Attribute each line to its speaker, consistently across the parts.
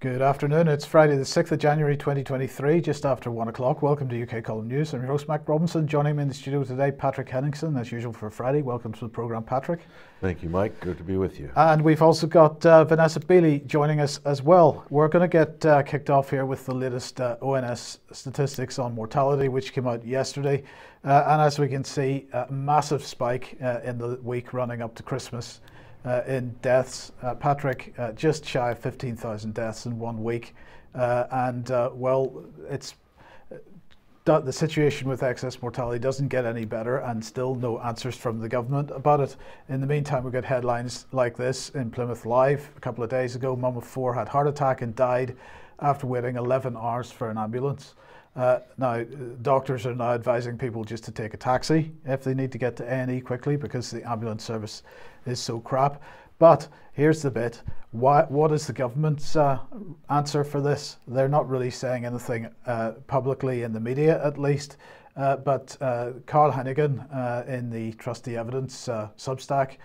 Speaker 1: Good afternoon. It's Friday, the 6th of January 2023, just after 1 o'clock. Welcome to UK Column News. I'm your host, Mike Robinson. Joining me in the studio today, Patrick Henningsen, as usual for Friday. Welcome to the programme, Patrick.
Speaker 2: Thank you, Mike. Good to be with you.
Speaker 1: And we've also got uh, Vanessa Beeley joining us as well. We're going to get uh, kicked off here with the latest uh, ONS statistics on mortality, which came out yesterday. Uh, and as we can see, a massive spike uh, in the week running up to Christmas in deaths. Uh, Patrick, uh, just shy of 15,000 deaths in one week. Uh, and uh, well, it's uh, the situation with excess mortality doesn't get any better, and still no answers from the government about it. In the meantime, we got headlines like this in Plymouth Live a couple of days ago. Mum of four had heart attack and died after waiting 11 hours for an ambulance. Uh, now, doctors are now advising people just to take a taxi if they need to get to A&E quickly because the ambulance service is so crap. But here's the bit. Why, what is the government's uh, answer for this? They're not really saying anything uh, publicly in the media, at least. Uh, but uh, Carl Heneghan uh, in the Trust the Evidence uh, Substack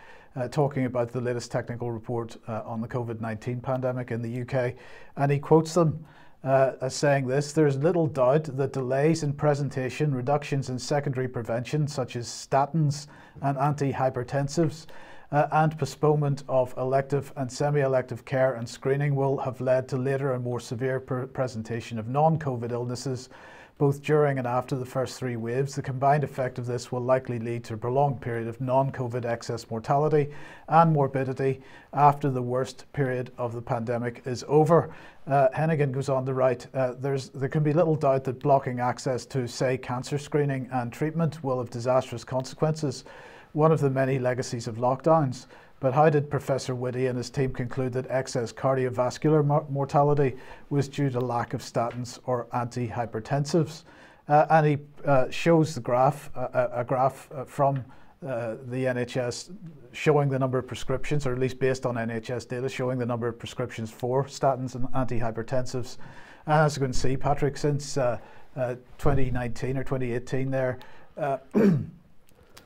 Speaker 1: talking about the latest technical report on the COVID 19 pandemic in the UK, and he quotes them uh, as saying this, there is little doubt that delays in presentation, reductions in secondary prevention, such as statins and antihypertensives, uh, and postponement of elective and semi elective care and screening will have led to later and more severe presentation of non COVID illnesses both during and after the first three waves. The combined effect of this will likely lead to a prolonged period of non COVID excess mortality and morbidity after the worst period of the pandemic is over. Uh, Heneghan goes on to write uh, there can be little doubt that blocking access to, say, cancer screening and treatment will have disastrous consequences. One of the many legacies of lockdowns. But how did Professor Whitty and his team conclude that excess cardiovascular mortality was due to lack of statins or antihypertensives? Uh, and he uh, shows the graph, uh, a graph uh, from uh, the NHS showing the number of prescriptions, or at least based on NHS data, showing the number of prescriptions for statins and antihypertensives. And as you can see, Patrick, since uh, 2019 or 2018 there,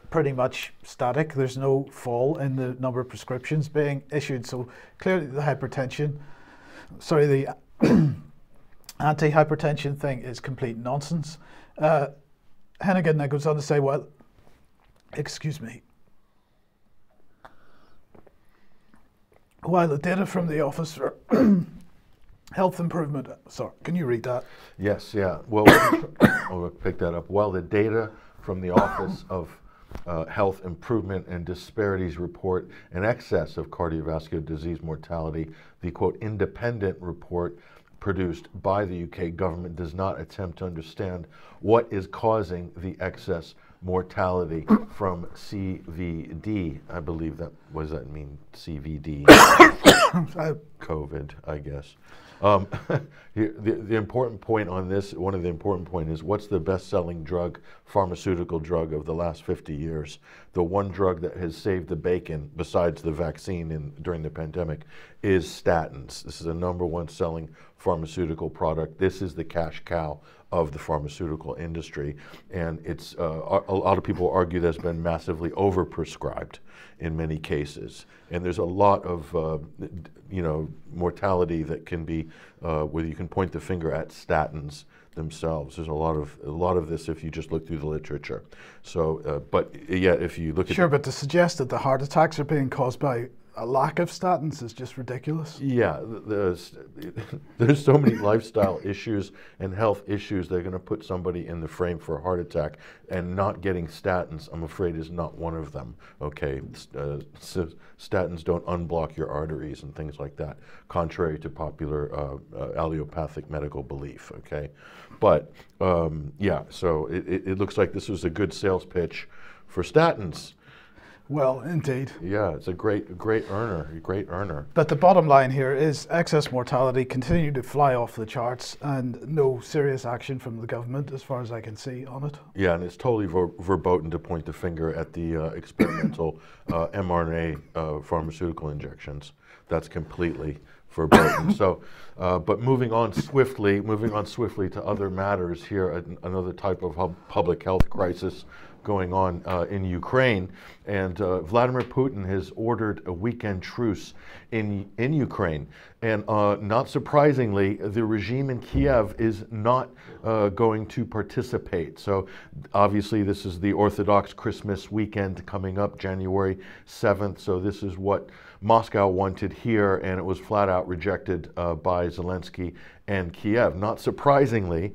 Speaker 1: pretty much static. There's no fall in the number of prescriptions being issued. So clearly, the hypertension, sorry, the anti-hypertension thing is complete nonsense. Uh, Heneghan then goes on to say, well, excuse me. While the data from the Office for Health Improvement, sorry, can you read that?
Speaker 2: Yes, yeah. Well, I'll pick that up. While the data from the Office of uh, Health Improvement and Disparities report in excess of cardiovascular disease mortality. The quote, independent report produced by the UK government does not attempt to understand what is causing the excess mortality from CVD. I believe that, what does that mean? CVD? COVID, I guess. Um, the, the important point on this, one of the important point is what's the best-selling drug, pharmaceutical drug of the last 50 years? The one drug that has saved the bacon, besides the vaccine in, during the pandemic, is statins. This is the number one selling pharmaceutical product. This is the cash cow of the pharmaceutical industry, and it's uh, a, a lot of people argue that's been massively overprescribed in many cases. And there's a lot of, uh, you know, mortality that can be, uh, where you can point the finger at statins themselves. There's a lot of a lot of this if you just look through the literature. So, uh, but yet if you look
Speaker 1: at sure,
Speaker 2: but
Speaker 1: to suggest that the heart attacks are being caused by a lack of statins is just ridiculous.
Speaker 2: Yeah, there's there's so many lifestyle issues and health issues that are going to put somebody in the frame for a heart attack, and not getting statins, I'm afraid, is not one of them. Okay, uh, so statins don't unblock your arteries and things like that, contrary to popular uh, uh, allopathic medical belief. Okay, but um, yeah, so it, it, it looks like this was a good sales pitch for statins.
Speaker 1: Well, indeed.
Speaker 2: Yeah, it's a great, great earner, a great earner.
Speaker 1: But the bottom line here is excess mortality continued to fly off the charts, and no serious action from the government, as far as I can see, on it.
Speaker 2: Yeah, and it's totally ver verboten to point the finger at the uh, experimental uh, mRNA uh, pharmaceutical injections. That's completely verboten. so, uh, but moving on swiftly, moving on swiftly to other matters here, another type of public health crisis going on uh, in Ukraine. And uh, Vladimir Putin has ordered a weekend truce in, in Ukraine. And uh, not surprisingly, the regime in Kiev is not uh, going to participate. So, obviously, this is the Orthodox Christmas weekend coming up, January 7th. So, this is what Moscow wanted here, and it was flat out rejected uh, by Zelensky and Kiev. Not surprisingly,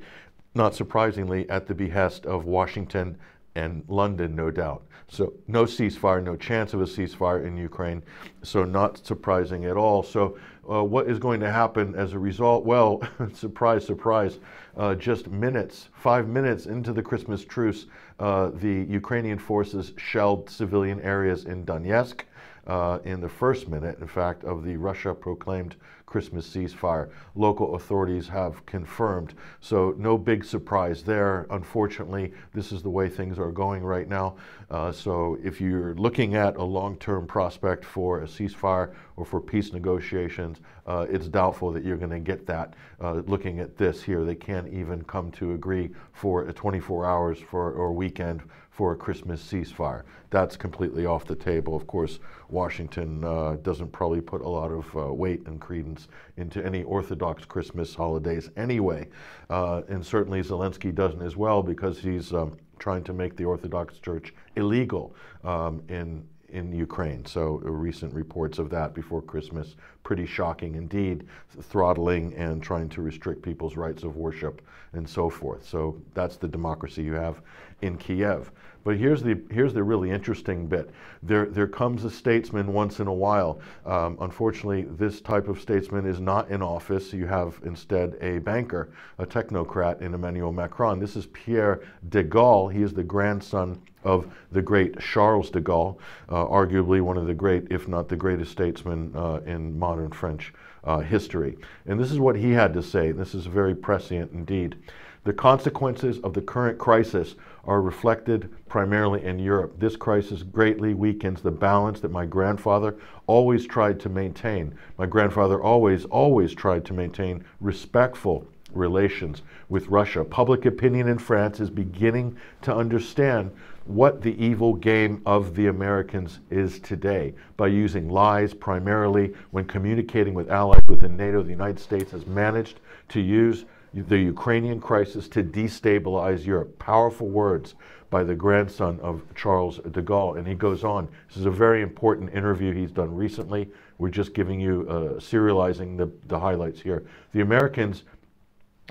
Speaker 2: not surprisingly, at the behest of Washington and London, no doubt. So, no ceasefire, no chance of a ceasefire in Ukraine. So, not surprising at all. So, uh, what is going to happen as a result? Well, surprise, surprise, uh, just minutes, five minutes into the Christmas truce, uh, the Ukrainian forces shelled civilian areas in Donetsk uh, in the first minute, in fact, of the Russia proclaimed Christmas ceasefire. Local authorities have confirmed. So, no big surprise there. Unfortunately, this is the way things are going right now. Uh, so, if you're looking at a long term prospect for a ceasefire or for peace negotiations, uh, it's doubtful that you're going to get that. Uh, looking at this here, they can't even come to agree for 24 hours for or weekend for a Christmas ceasefire. That's completely off the table. Of course, Washington uh, doesn't probably put a lot of uh, weight and credence into any Orthodox Christmas holidays anyway. Uh, and certainly Zelensky doesn't as well because he's um, trying to make the Orthodox Church illegal um, in in Ukraine. So uh, recent reports of that before Christmas, pretty shocking indeed, throttling and trying to restrict people's rights of worship and so forth. So that's the democracy you have in Kiev. But here's the here's the really interesting bit. There there comes a statesman once in a while. Um, unfortunately, this type of statesman is not in office. You have instead a banker, a technocrat in Emmanuel Macron. This is Pierre de Gaulle. He is the grandson of the great Charles de Gaulle, uh, arguably one of the great, if not the greatest statesman uh, in modern French uh, history. And this is what he had to say. This is very prescient indeed. The consequences of the current crisis are reflected primarily in Europe. This crisis greatly weakens the balance that my grandfather always tried to maintain. My grandfather always, always tried to maintain respectful relations with Russia. Public opinion in France is beginning to understand what the evil game of the Americans is today by using lies primarily when communicating with allies within NATO. The United States has managed to use the Ukrainian crisis to destabilize Europe. Powerful words by the grandson of Charles de Gaulle. And he goes on. This is a very important interview he's done recently. We're just giving you, uh, serializing the, the highlights here. The Americans,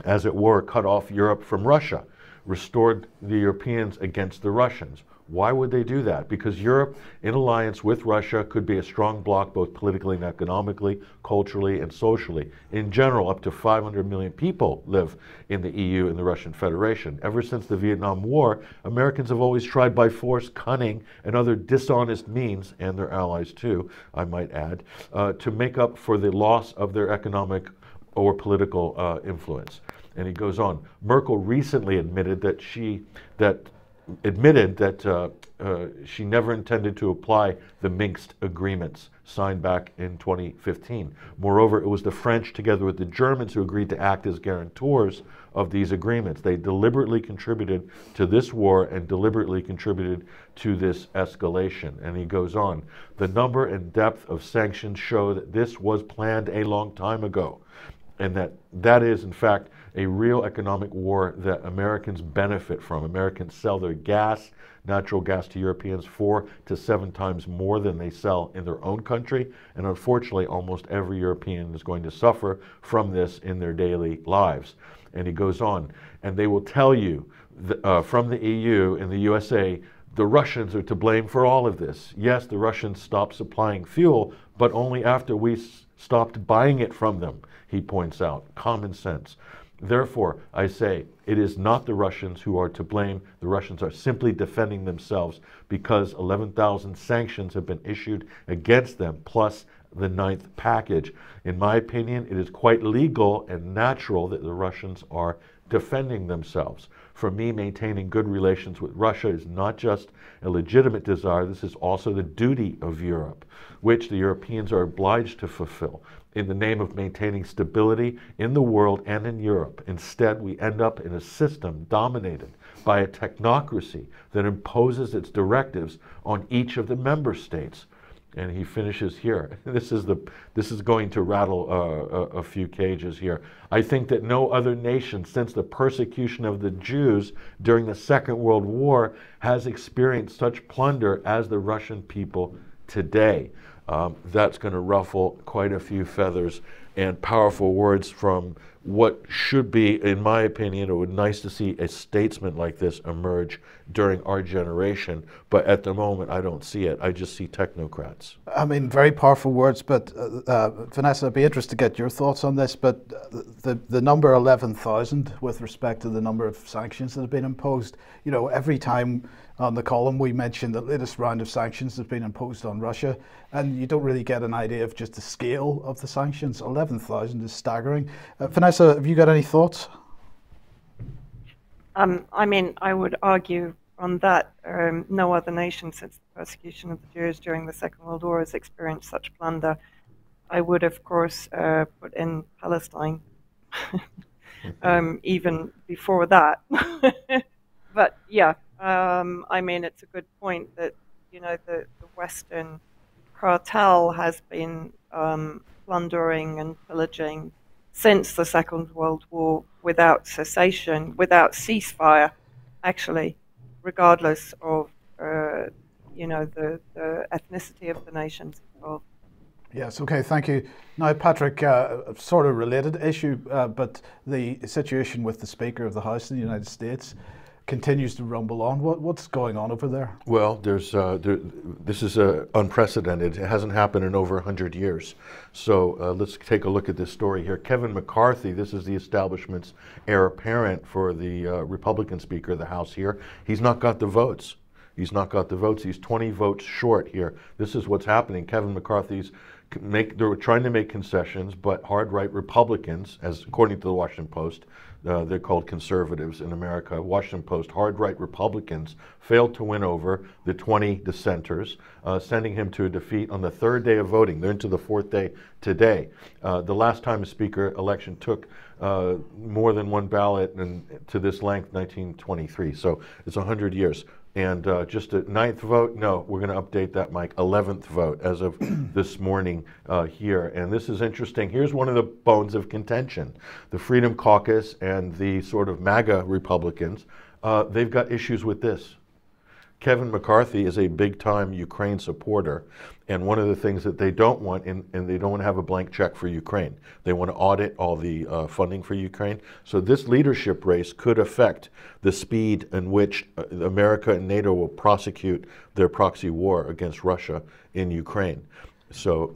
Speaker 2: as it were, cut off Europe from Russia, restored the Europeans against the Russians. Why would they do that? Because Europe, in alliance with Russia, could be a strong bloc both politically and economically, culturally and socially. In general, up to 500 million people live in the EU and the Russian Federation. Ever since the Vietnam War, Americans have always tried by force, cunning, and other dishonest means, and their allies too, I might add, uh, to make up for the loss of their economic or political uh, influence. And he goes on. Merkel recently admitted that she that admitted that uh, uh, she never intended to apply the Minsk agreements signed back in 2015. Moreover, it was the French, together with the Germans, who agreed to act as guarantors of these agreements. They deliberately contributed to this war and deliberately contributed to this escalation. And he goes on the number and depth of sanctions show that this was planned a long time ago, and that that is, in fact, a real economic war that Americans benefit from. Americans sell their gas, natural gas to Europeans four to seven times more than they sell in their own country. And unfortunately, almost every European is going to suffer from this in their daily lives. And he goes on, and they will tell you uh, from the EU and the USA the Russians are to blame for all of this. Yes, the Russians stopped supplying fuel, but only after we stopped buying it from them, he points out. Common sense. Therefore, I say it is not the Russians who are to blame. The Russians are simply defending themselves because 11,000 sanctions have been issued against them, plus the ninth package. In my opinion, it is quite legal and natural that the Russians are defending themselves. For me, maintaining good relations with Russia is not just a legitimate desire, this is also the duty of Europe, which the Europeans are obliged to fulfill in the name of maintaining stability in the world and in Europe. Instead, we end up in a system dominated by a technocracy that imposes its directives on each of the member states. And he finishes here. This is the this is going to rattle uh, a, a few cages here. I think that no other nation since the persecution of the Jews during the Second World War has experienced such plunder as the Russian people today. Um, that's going to ruffle quite a few feathers and powerful words from what should be, in my opinion, it would be nice to see a statesman like this emerge during our generation. But at the moment, I don't see it. I just see technocrats.
Speaker 1: I mean, very powerful words. But uh, uh, Vanessa, I'd be interested to get your thoughts on this. But the the number eleven thousand, with respect to the number of sanctions that have been imposed, you know, every time on the column, we mentioned the latest round of sanctions has been imposed on Russia, and you don't really get an idea of just the scale of the sanctions. 11,000 is staggering. Uh, Vanessa, have you got any thoughts?
Speaker 3: Um, I mean, I would argue on that um, no other nation since the persecution of the Jews during the Second World War has experienced such plunder. I would, of course, uh, put in Palestine, um, even before that. but yeah, um, I mean, it's a good point that you know the, the Western cartel has been um, plundering and pillaging since the Second World War without cessation, without ceasefire, actually, regardless of uh, you know the, the ethnicity of the nations involved.
Speaker 1: Yes, okay, thank you. Now, Patrick, uh, sort of related issue, uh, but the situation with the Speaker of the House in the United States continues to rumble on. What, what's going on over there?
Speaker 2: Well, there's uh, there, this is uh, unprecedented. It hasn't happened in over 100 years. So uh, let's take a look at this story here. Kevin McCarthy, this is the establishment's heir apparent for the uh, Republican Speaker of the House here. He's not got the votes. He's not got the votes. He's 20 votes short here. This is what's happening. Kevin McCarthy's make they were trying to make concessions, but hard right Republicans, as according to the Washington Post, uh, they're called conservatives in America. Washington Post, hard right Republicans failed to win over the 20 dissenters, uh, sending him to a defeat on the third day of voting. They're into the fourth day today. Uh, the last time a speaker election took uh, more than one ballot and to this length, 1923. So it's 100 years. And uh, just a ninth vote, no, we're going to update that, Mike. 11th vote as of this morning uh, here. And this is interesting. Here's one of the bones of contention the Freedom Caucus and the sort of MAGA Republicans, uh, they've got issues with this. Kevin McCarthy is a big time Ukraine supporter. And one of the things that they don't want, and, and they don't want to have a blank check for Ukraine, they want to audit all the uh, funding for Ukraine. So this leadership race could affect the speed in which uh, America and NATO will prosecute their proxy war against Russia in Ukraine. So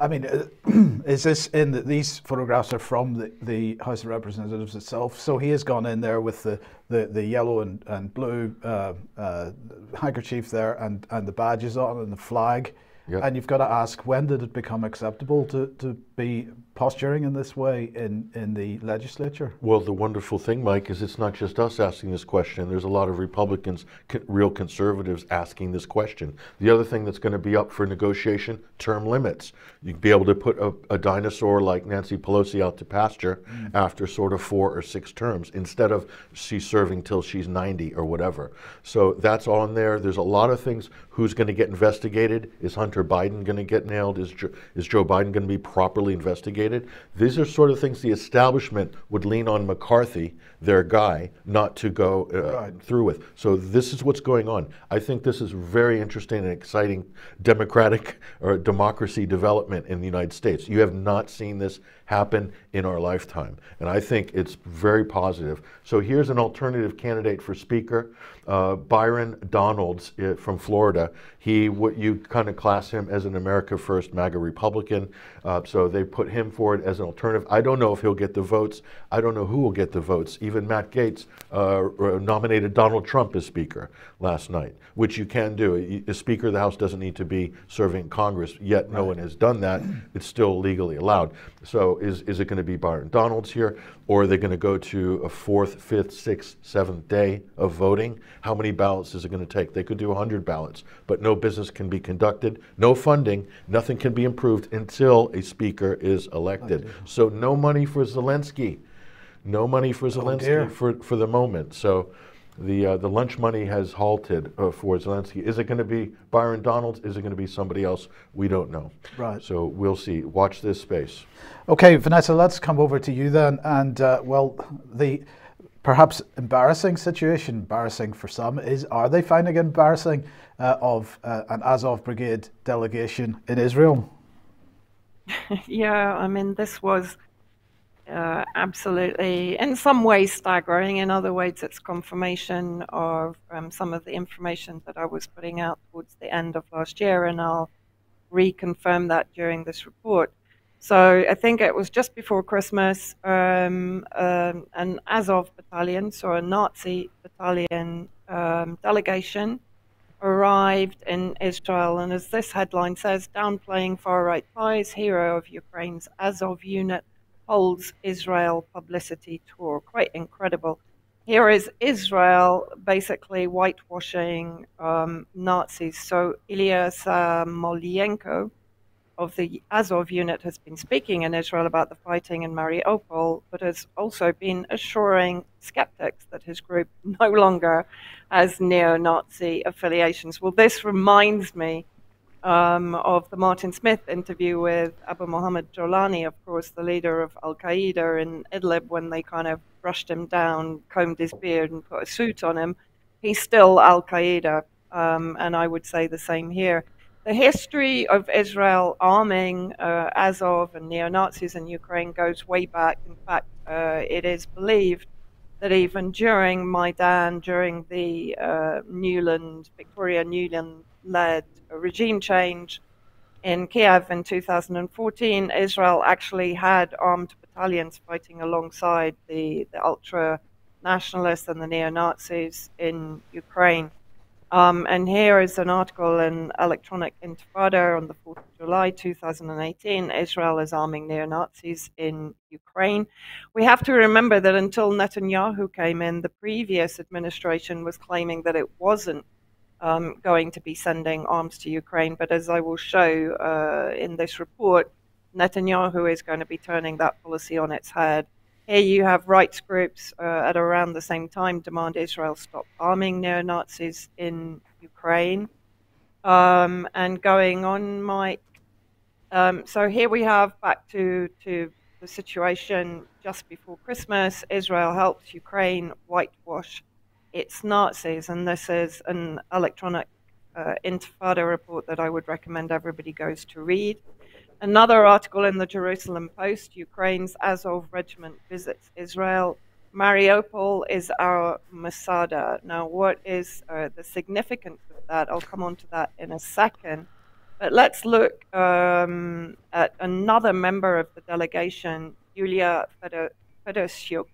Speaker 1: I mean, uh, is this in the, these photographs are from the, the House of Representatives itself? So he has gone in there with the, the, the yellow and, and blue uh, uh, handkerchief there and, and the badges on and the flag. Yep. And you've got to ask when did it become acceptable to, to be posturing in this way in, in the legislature?
Speaker 2: Well, the wonderful thing, Mike, is it's not just us asking this question. There's a lot of Republicans, real conservatives, asking this question. The other thing that's going to be up for negotiation term limits. You'd be able to put a, a dinosaur like Nancy Pelosi out to pasture mm. after sort of four or six terms instead of she's serving till she's 90 or whatever. So that's on there. There's a lot of things. Who's going to get investigated? Is Hunter Biden going to get nailed? Is, jo- is Joe Biden going to be properly investigated? These are sort of things the establishment would lean on McCarthy, their guy, not to go uh, right. through with. So this is what's going on. I think this is very interesting and exciting democratic or democracy development in the United States. You have not seen this happen in our lifetime. And I think it's very positive. So here's an alternative candidate for Speaker, uh, Byron Donalds uh, from Florida. He, what you kind of class him as an America First MAGA Republican. Uh, so they put him forward as an alternative. I don't know if he'll get the votes. I don't know who will get the votes. Even Matt Gaetz uh, nominated Donald Trump as Speaker last night, which you can do. A Speaker of the House doesn't need to be serving Congress, yet right. no one has done that. It's still legally allowed. So is, is it going to be Byron Donalds here, or are they going to go to a fourth, fifth, sixth, seventh day of voting? How many ballots is it going to take? They could do 100 ballots, but no business can be conducted, no funding, nothing can be improved until a speaker is elected. Oh, so no money for Zelensky. No money for oh, Zelensky oh for, for the moment. So the uh, the lunch money has halted uh, for Zelensky. Is it going to be Byron Donalds? Is it going to be somebody else? We don't know.
Speaker 1: Right.
Speaker 2: So we'll see. Watch this space.
Speaker 1: Okay, Vanessa, let's come over to you then. And uh, well, the perhaps embarrassing situation, embarrassing for some, is are they finding it embarrassing uh, of uh, an Azov Brigade delegation in Israel?
Speaker 3: yeah, I mean, this was uh, absolutely, in some ways, staggering. In other ways, it's confirmation of um, some of the information that I was putting out towards the end of last year, and I'll reconfirm that during this report. So I think it was just before Christmas, um, um, an Azov battalion, so a Nazi battalion um, delegation, arrived in Israel. And as this headline says, downplaying far right ties, hero of Ukraine's Azov unit holds Israel publicity tour. Quite incredible. Here is Israel basically whitewashing um, Nazis. So Ilya Samolyenko of the Azov unit has been speaking in Israel about the fighting in Mariupol, but has also been assuring skeptics that his group no longer has neo Nazi affiliations. Well, this reminds me um, of the Martin Smith interview with Abu Mohammed Jolani, of course, the leader of Al Qaeda in Idlib, when they kind of brushed him down, combed his beard, and put a suit on him. He's still Al Qaeda, um, and I would say the same here. The history of Israel arming uh, Azov and neo Nazis in Ukraine goes way back. In fact, uh, it is believed that even during Maidan, during the uh, Nuland, Victoria Nuland led a regime change in Kiev in 2014, Israel actually had armed battalions fighting alongside the, the ultra nationalists and the neo Nazis in Ukraine. Um, and here is an article in Electronic Intifada on the 4th of July 2018. Israel is arming neo Nazis in Ukraine. We have to remember that until Netanyahu came in, the previous administration was claiming that it wasn't um, going to be sending arms to Ukraine. But as I will show uh, in this report, Netanyahu is going to be turning that policy on its head. Here you have rights groups uh, at around the same time demand Israel stop arming neo Nazis in Ukraine. Um, and going on, Mike. Um, so here we have back to, to the situation just before Christmas. Israel helps Ukraine whitewash it's Nazis, and this is an electronic uh, Intifada report that I would recommend everybody goes to read. Another article in the Jerusalem Post Ukraine's Azov regiment visits Israel. Mariupol is our Masada. Now, what is uh, the significance of that? I'll come on to that in a second. But let's look um, at another member of the delegation, Yulia Fedosyuk,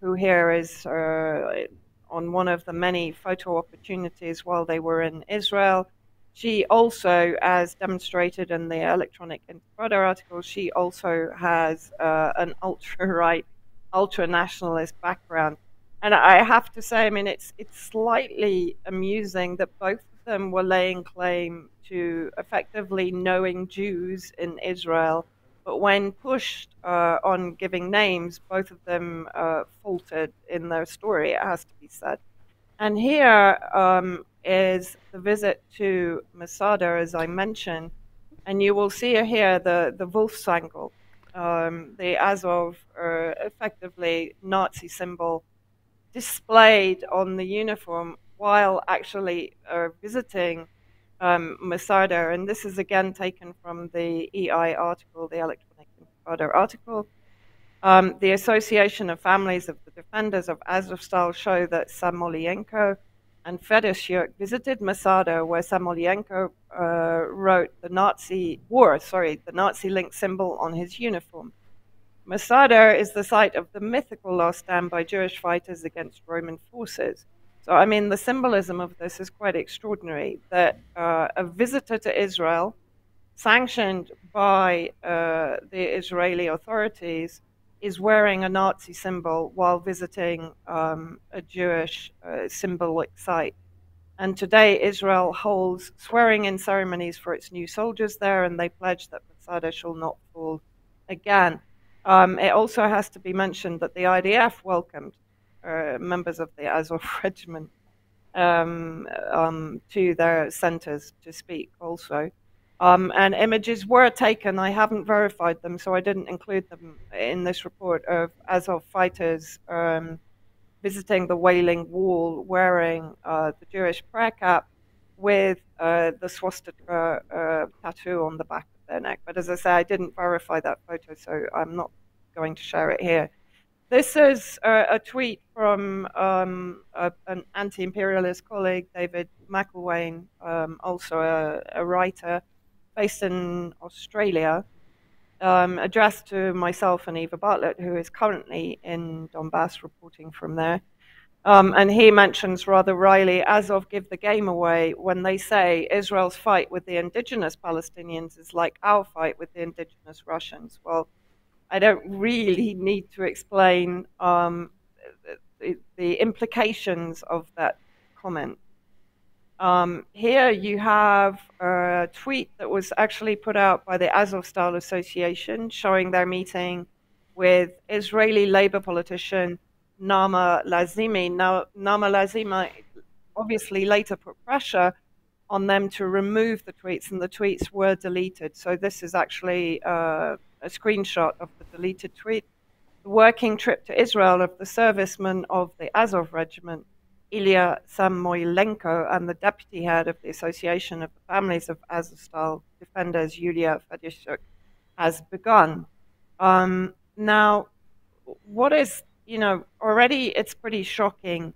Speaker 3: who here is uh, on one of the many photo opportunities while they were in Israel. She also, as demonstrated in the Electronic Intifada article, she also has uh, an ultra right, ultra nationalist background. And I have to say, I mean, it's it's slightly amusing that both of them were laying claim to effectively knowing Jews in Israel but when pushed uh, on giving names, both of them uh, faltered in their story, it has to be said. And here um, is the visit to Masada, as I mentioned, and you will see here the, the Wolfsangel, um, the Azov, uh, effectively Nazi symbol, displayed on the uniform while actually uh, visiting um, Masada, and this is again taken from the EI article, the Electronic Intifada article. Um, the Association of Families of the Defenders of Azovstal show that Samolyenko and Fedosyuk visited Masada, where Samolyenko uh, wrote the Nazi war, sorry, the Nazi link symbol on his uniform. Masada is the site of the mythical last stand by Jewish fighters against Roman forces. I mean, the symbolism of this is quite extraordinary that uh, a visitor to Israel, sanctioned by uh, the Israeli authorities, is wearing a Nazi symbol while visiting um, a Jewish uh, symbolic site. And today, Israel holds swearing in ceremonies for its new soldiers there, and they pledge that Masada shall not fall again. Um, it also has to be mentioned that the IDF welcomed uh, members of the Azov regiment um, um, to their centers to speak also. Um, and images were taken. I haven't verified them, so I didn't include them in this report of Azov fighters um, visiting the Wailing Wall wearing uh, the Jewish prayer cap with uh, the swastika uh, tattoo on the back of their neck. But as I say, I didn't verify that photo, so I'm not going to share it here. This is a, a tweet from um, a, an anti imperialist colleague, David McIlwain, um, also a, a, writer based in Australia, um, addressed to myself and Eva Bartlett, who is currently in Donbass reporting from there. Um, and he mentions rather wryly of give the game away when they say Israel's fight with the indigenous Palestinians is like our fight with the indigenous Russians. Well, I don't really need to explain um, the, the, implications of that comment. Um, here you have a tweet that was actually put out by the Azovstal Association showing their meeting with Israeli Labour politician Naama Lazimi. Now, Naama Lazimi obviously later put pressure on them to remove the tweets, and the tweets were deleted. So this is actually uh, a screenshot of the deleted tweet. The working trip to Israel of the serviceman of the Azov regiment, Ilya Samoylenko, and the deputy head of the Association of the Families of Azovstal Defenders, Yulia Fedishuk, has begun. Um, now, what is, you know, already it's pretty shocking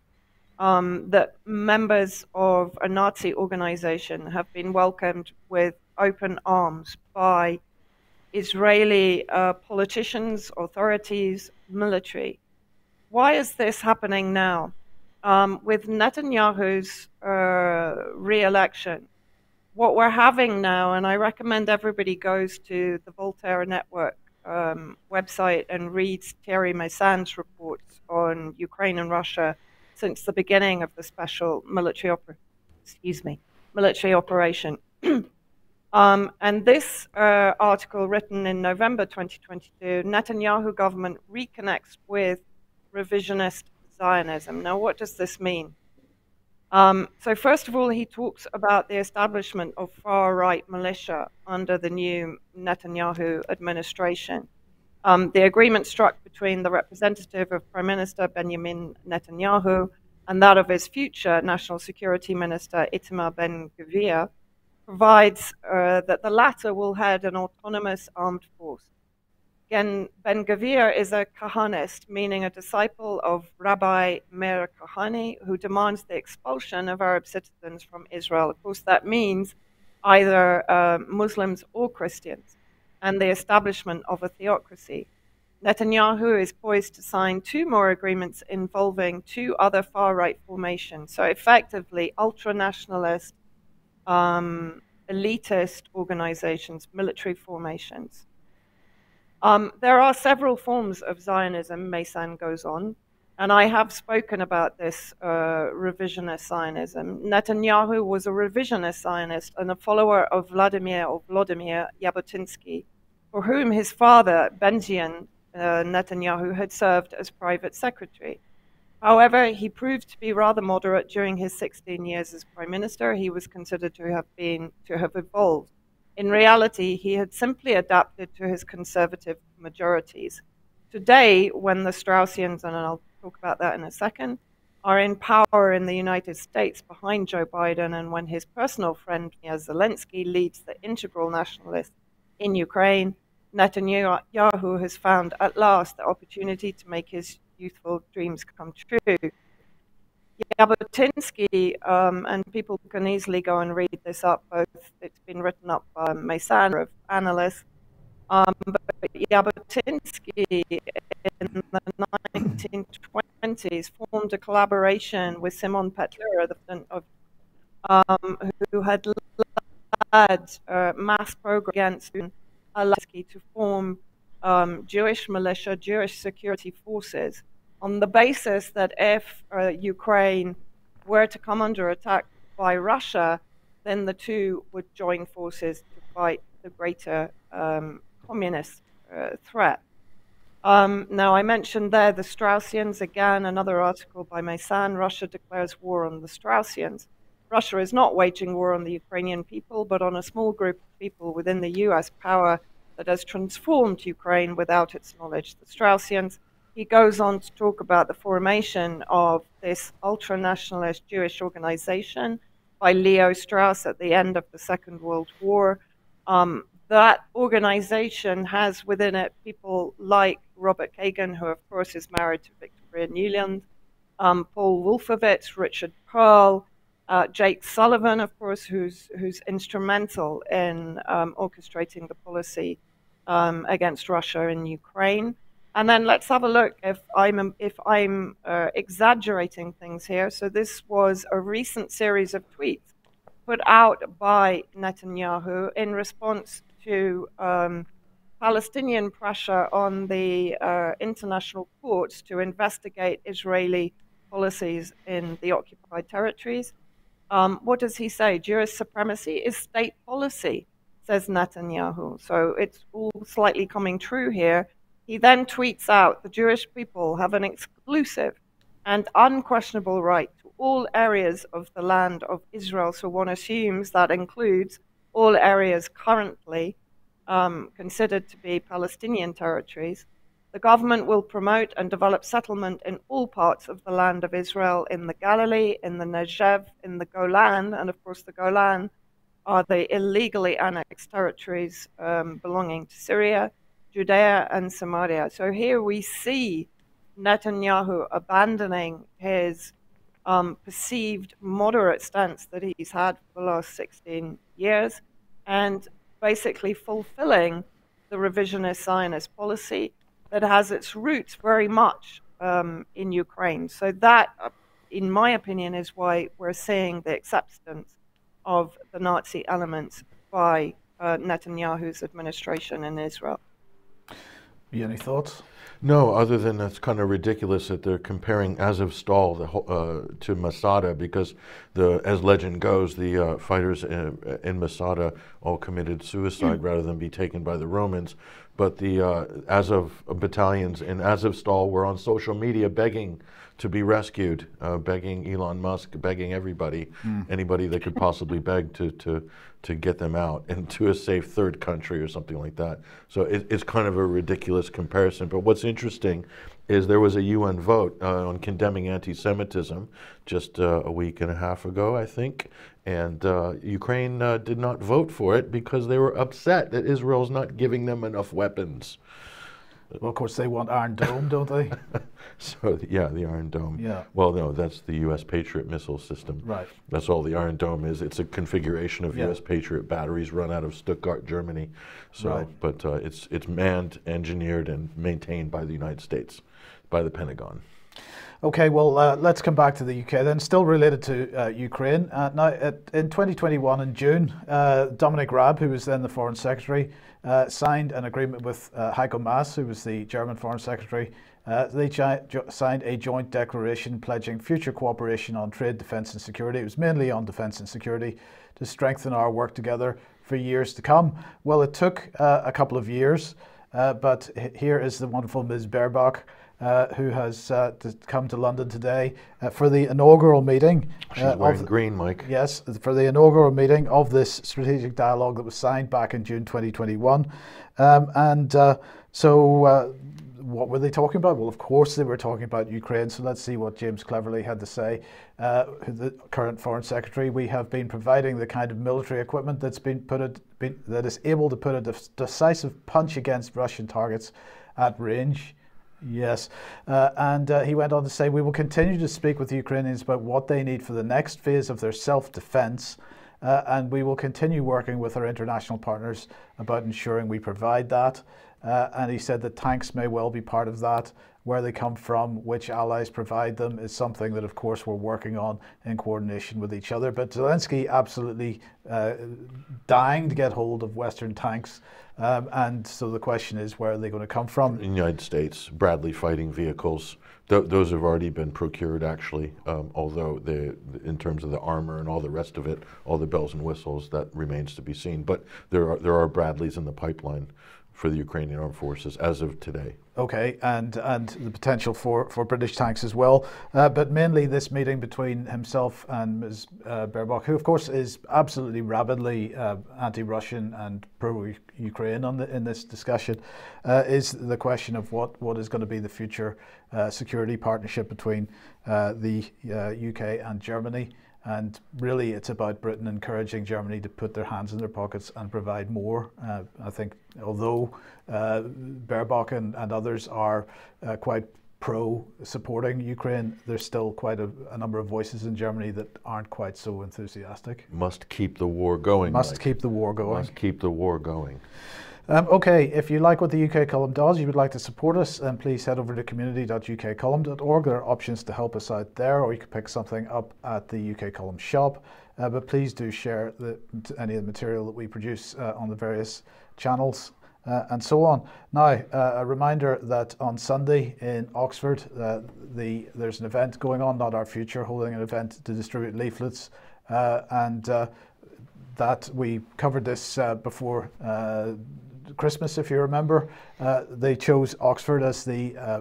Speaker 3: um, that members of a Nazi organization have been welcomed with open arms by Israeli uh, politicians, authorities, military. Why is this happening now? Um, with Netanyahu's uh, re election, what we're having now, and I recommend everybody goes to the Voltaire Network um, website and reads Thierry Meyssan's reports on Ukraine and Russia since the beginning of the special military opera, excuse me, military operation. Um, and this uh, article, written in November 2022, Netanyahu government reconnects with revisionist Zionism. Now, what does this mean? Um, so, first of all, he talks about the establishment of far right militia under the new Netanyahu administration. Um, the agreement struck between the representative of Prime Minister Benjamin Netanyahu and that of his future National Security Minister Itamar Ben Gvir provides uh, that the latter will head an autonomous armed force. Again, Ben Gvir is a Kahanist, meaning a disciple of Rabbi Meir Kahane, who demands the expulsion of Arab citizens from Israel. Of course, that means either uh, Muslims or Christians, and the establishment of a theocracy. Netanyahu is poised to sign two more agreements involving two other far right formations. So, effectively, ultra nationalist um, elitist organizations, military formations. Um, there are several forms of Zionism, Meyssan goes on, and I have spoken about this uh, revisionist Zionism. Netanyahu was a revisionist Zionist and a follower of Vladimir or Vladimir Jabotinsky, for whom his father, Benjamin uh, Netanyahu, had served as private secretary. However, he proved to be rather moderate during his 16 years as prime minister. He was considered to have been to have evolved. In reality, he had simply adapted to his conservative majorities. Today, when the Straussians, and I'll talk about that in a second, are in power in the United States behind Joe Biden, and when his personal friend Mia Zelensky leads the integral nationalists in Ukraine, Netanyahu has found at last the opportunity to make his youthful dreams come true. Jabotinsky, um, and people can easily go and read this up, both it's been written up by Meyssan of analysts, um, but Jabotinsky in the 1920s formed a collaboration with Simon Petlura, of, um, who had led a mass pogrom against Alaski to form um, Jewish militia, Jewish security forces on the basis that if uh, Ukraine were to come under attack by Russia, then the two would join forces to fight the greater um, communist uh, threat. Um, now, I mentioned there the Straussians, again, another article by Meyssan. Russia declares war on the Straussians. Russia is not waging war on the Ukrainian people, but on a small group of people within the US power that has transformed Ukraine without its knowledge. The Straussians. He goes on to talk about the formation of this ultra nationalist Jewish organization by Leo Strauss at the end of the Second World War. Um, that organization has within it people like Robert Kagan, who, of course, is married to Victoria Nuland, um, Paul Wolfowitz, Richard Perle, uh, Jake Sullivan, of course, who's, who's instrumental in um, orchestrating the policy um, against Russia in Ukraine. And then let's have a look if I'm if I'm uh, exaggerating things here. So this was a recent series of tweets put out by Netanyahu in response to um, Palestinian pressure on the uh, international courts to investigate Israeli policies in the occupied territories. Um, what does he say? Jewish supremacy is state policy, says Netanyahu. So it's all slightly coming true here. He then tweets out the Jewish people have an exclusive and unquestionable right to all areas of the land of Israel. So one assumes that includes all areas currently um, considered to be Palestinian territories. The government will promote and develop settlement in all parts of the land of Israel, in the Galilee, in the Negev, in the Golan, and of course the Golan are the illegally annexed territories um, belonging to Syria, Judea, and Samaria. So here we see Netanyahu abandoning his um, perceived moderate stance that he's had for the last 16 years and basically fulfilling the revisionist Zionist policy that has its roots very much um, in Ukraine. So that, uh, in my opinion, is why we're seeing the acceptance of the Nazi elements by uh, Netanyahu's administration in Israel.
Speaker 1: You any thoughts?
Speaker 2: No, other than it's kind of ridiculous that they're comparing Azovstal the, uh, to Masada because, the as legend goes, the uh, fighters in, in, Masada all committed suicide mm. rather than be taken by the Romans. But the uh, Azov battalions in Azovstal were on social media begging to be rescued, uh, begging Elon Musk, begging everybody, mm. anybody that could possibly beg to, to, to get them out into a safe third country or something like that. So it, it's kind of a ridiculous comparison. But what's interesting is there was a UN vote uh, on condemning anti-Semitism just uh, a week and a half ago, I think, and uh, Ukraine uh, did not vote for it because they were upset that Israel's not giving them enough weapons.
Speaker 1: Well, of course, they want Iron Dome, don't they?
Speaker 2: so, yeah, the Iron Dome.
Speaker 1: Yeah.
Speaker 2: Well, no, that's the U.S. Patriot missile system.
Speaker 1: Right.
Speaker 2: That's all the Iron Dome is. It's a configuration of yeah. U.S. Patriot batteries run out of Stuttgart, Germany. So, right. but uh, it's it's manned, engineered, and maintained by the United States, by the Pentagon.
Speaker 1: Okay, well, uh, let's come back to the UK then. Still related to uh, Ukraine. Uh, now, at, in 2021, in June, uh, Dominic Raab, who was then the Foreign Secretary, uh, signed an agreement with uh, Heiko Maas, who was the German Foreign Secretary. They signed a joint declaration pledging future cooperation on trade, defence, and security. It was mainly on defence and security to strengthen our work together for years to come. Well, it took a couple of years, but here is the wonderful Ms. Baerbock. Uh, who has uh, to come to London today uh, for the inaugural meeting.
Speaker 2: She's wearing the, green, Mike.
Speaker 1: Yes, for the inaugural meeting of this strategic dialogue that was signed back in June 2021. Um, and so what were they talking about? Well, of course they were talking about Ukraine. So let's see what James Cleverly had to say. Uh, the current foreign secretary, we have been providing the kind of military equipment that's been put a, been, that is able to put a decisive punch against Russian targets at range. Yes. Uh, and uh, he went on to say, We will continue to speak with the Ukrainians about what they need for the next phase of their self defense. Uh, and we will continue working with our international partners about ensuring we provide that. Uh, and he said that tanks may well be part of that. Where they come from, which allies provide them, is something that, of course, we're working on in coordination with each other. But Zelensky absolutely uh, dying to get hold of Western tanks. Um, and so the question is, where are they going to come from?
Speaker 2: In the United States, Bradley fighting vehicles. Th- those have already been procured, actually. Um, although the, in terms of the armor and all the rest of it, all the bells and whistles, that remains to be seen. But there are there are Bradleys in the pipeline for the Ukrainian armed forces as of today.
Speaker 1: Okay, and and the potential for, for British tanks as well, uh, but mainly this meeting between himself and Ms. Uh, Baerbock, who of course is absolutely rabidly uh, anti-Russian and pro-Ukraine in this discussion, uh, is the question of what, what is going to be the future uh, security partnership between uh, the UK and Germany. And really, it's about Britain encouraging Germany to put their hands in their pockets and provide more. Uh, I think, although uh, Baerbock and, and, others are uh, quite pro supporting Ukraine, there's still quite a, a, number of voices in Germany that aren't quite so enthusiastic.
Speaker 2: Must keep the war going.
Speaker 1: Must keep the war going.
Speaker 2: Must keep the war going.
Speaker 1: Um, okay, if you like what the UK column does, you would like to support us, then please head over to community.ukcolumn.org. There are options to help us out there, or you can pick something up at the UK column shop. Uh, but please do share the, any of the material that we produce uh, on the various channels. Uh, and so on. Now, uh, a reminder that on Sunday in Oxford, uh, the, there's an event going on, Not Our Future, holding an event to distribute leaflets. Uh, and that we covered this before Christmas, if you remember, uh, they chose Oxford as the uh,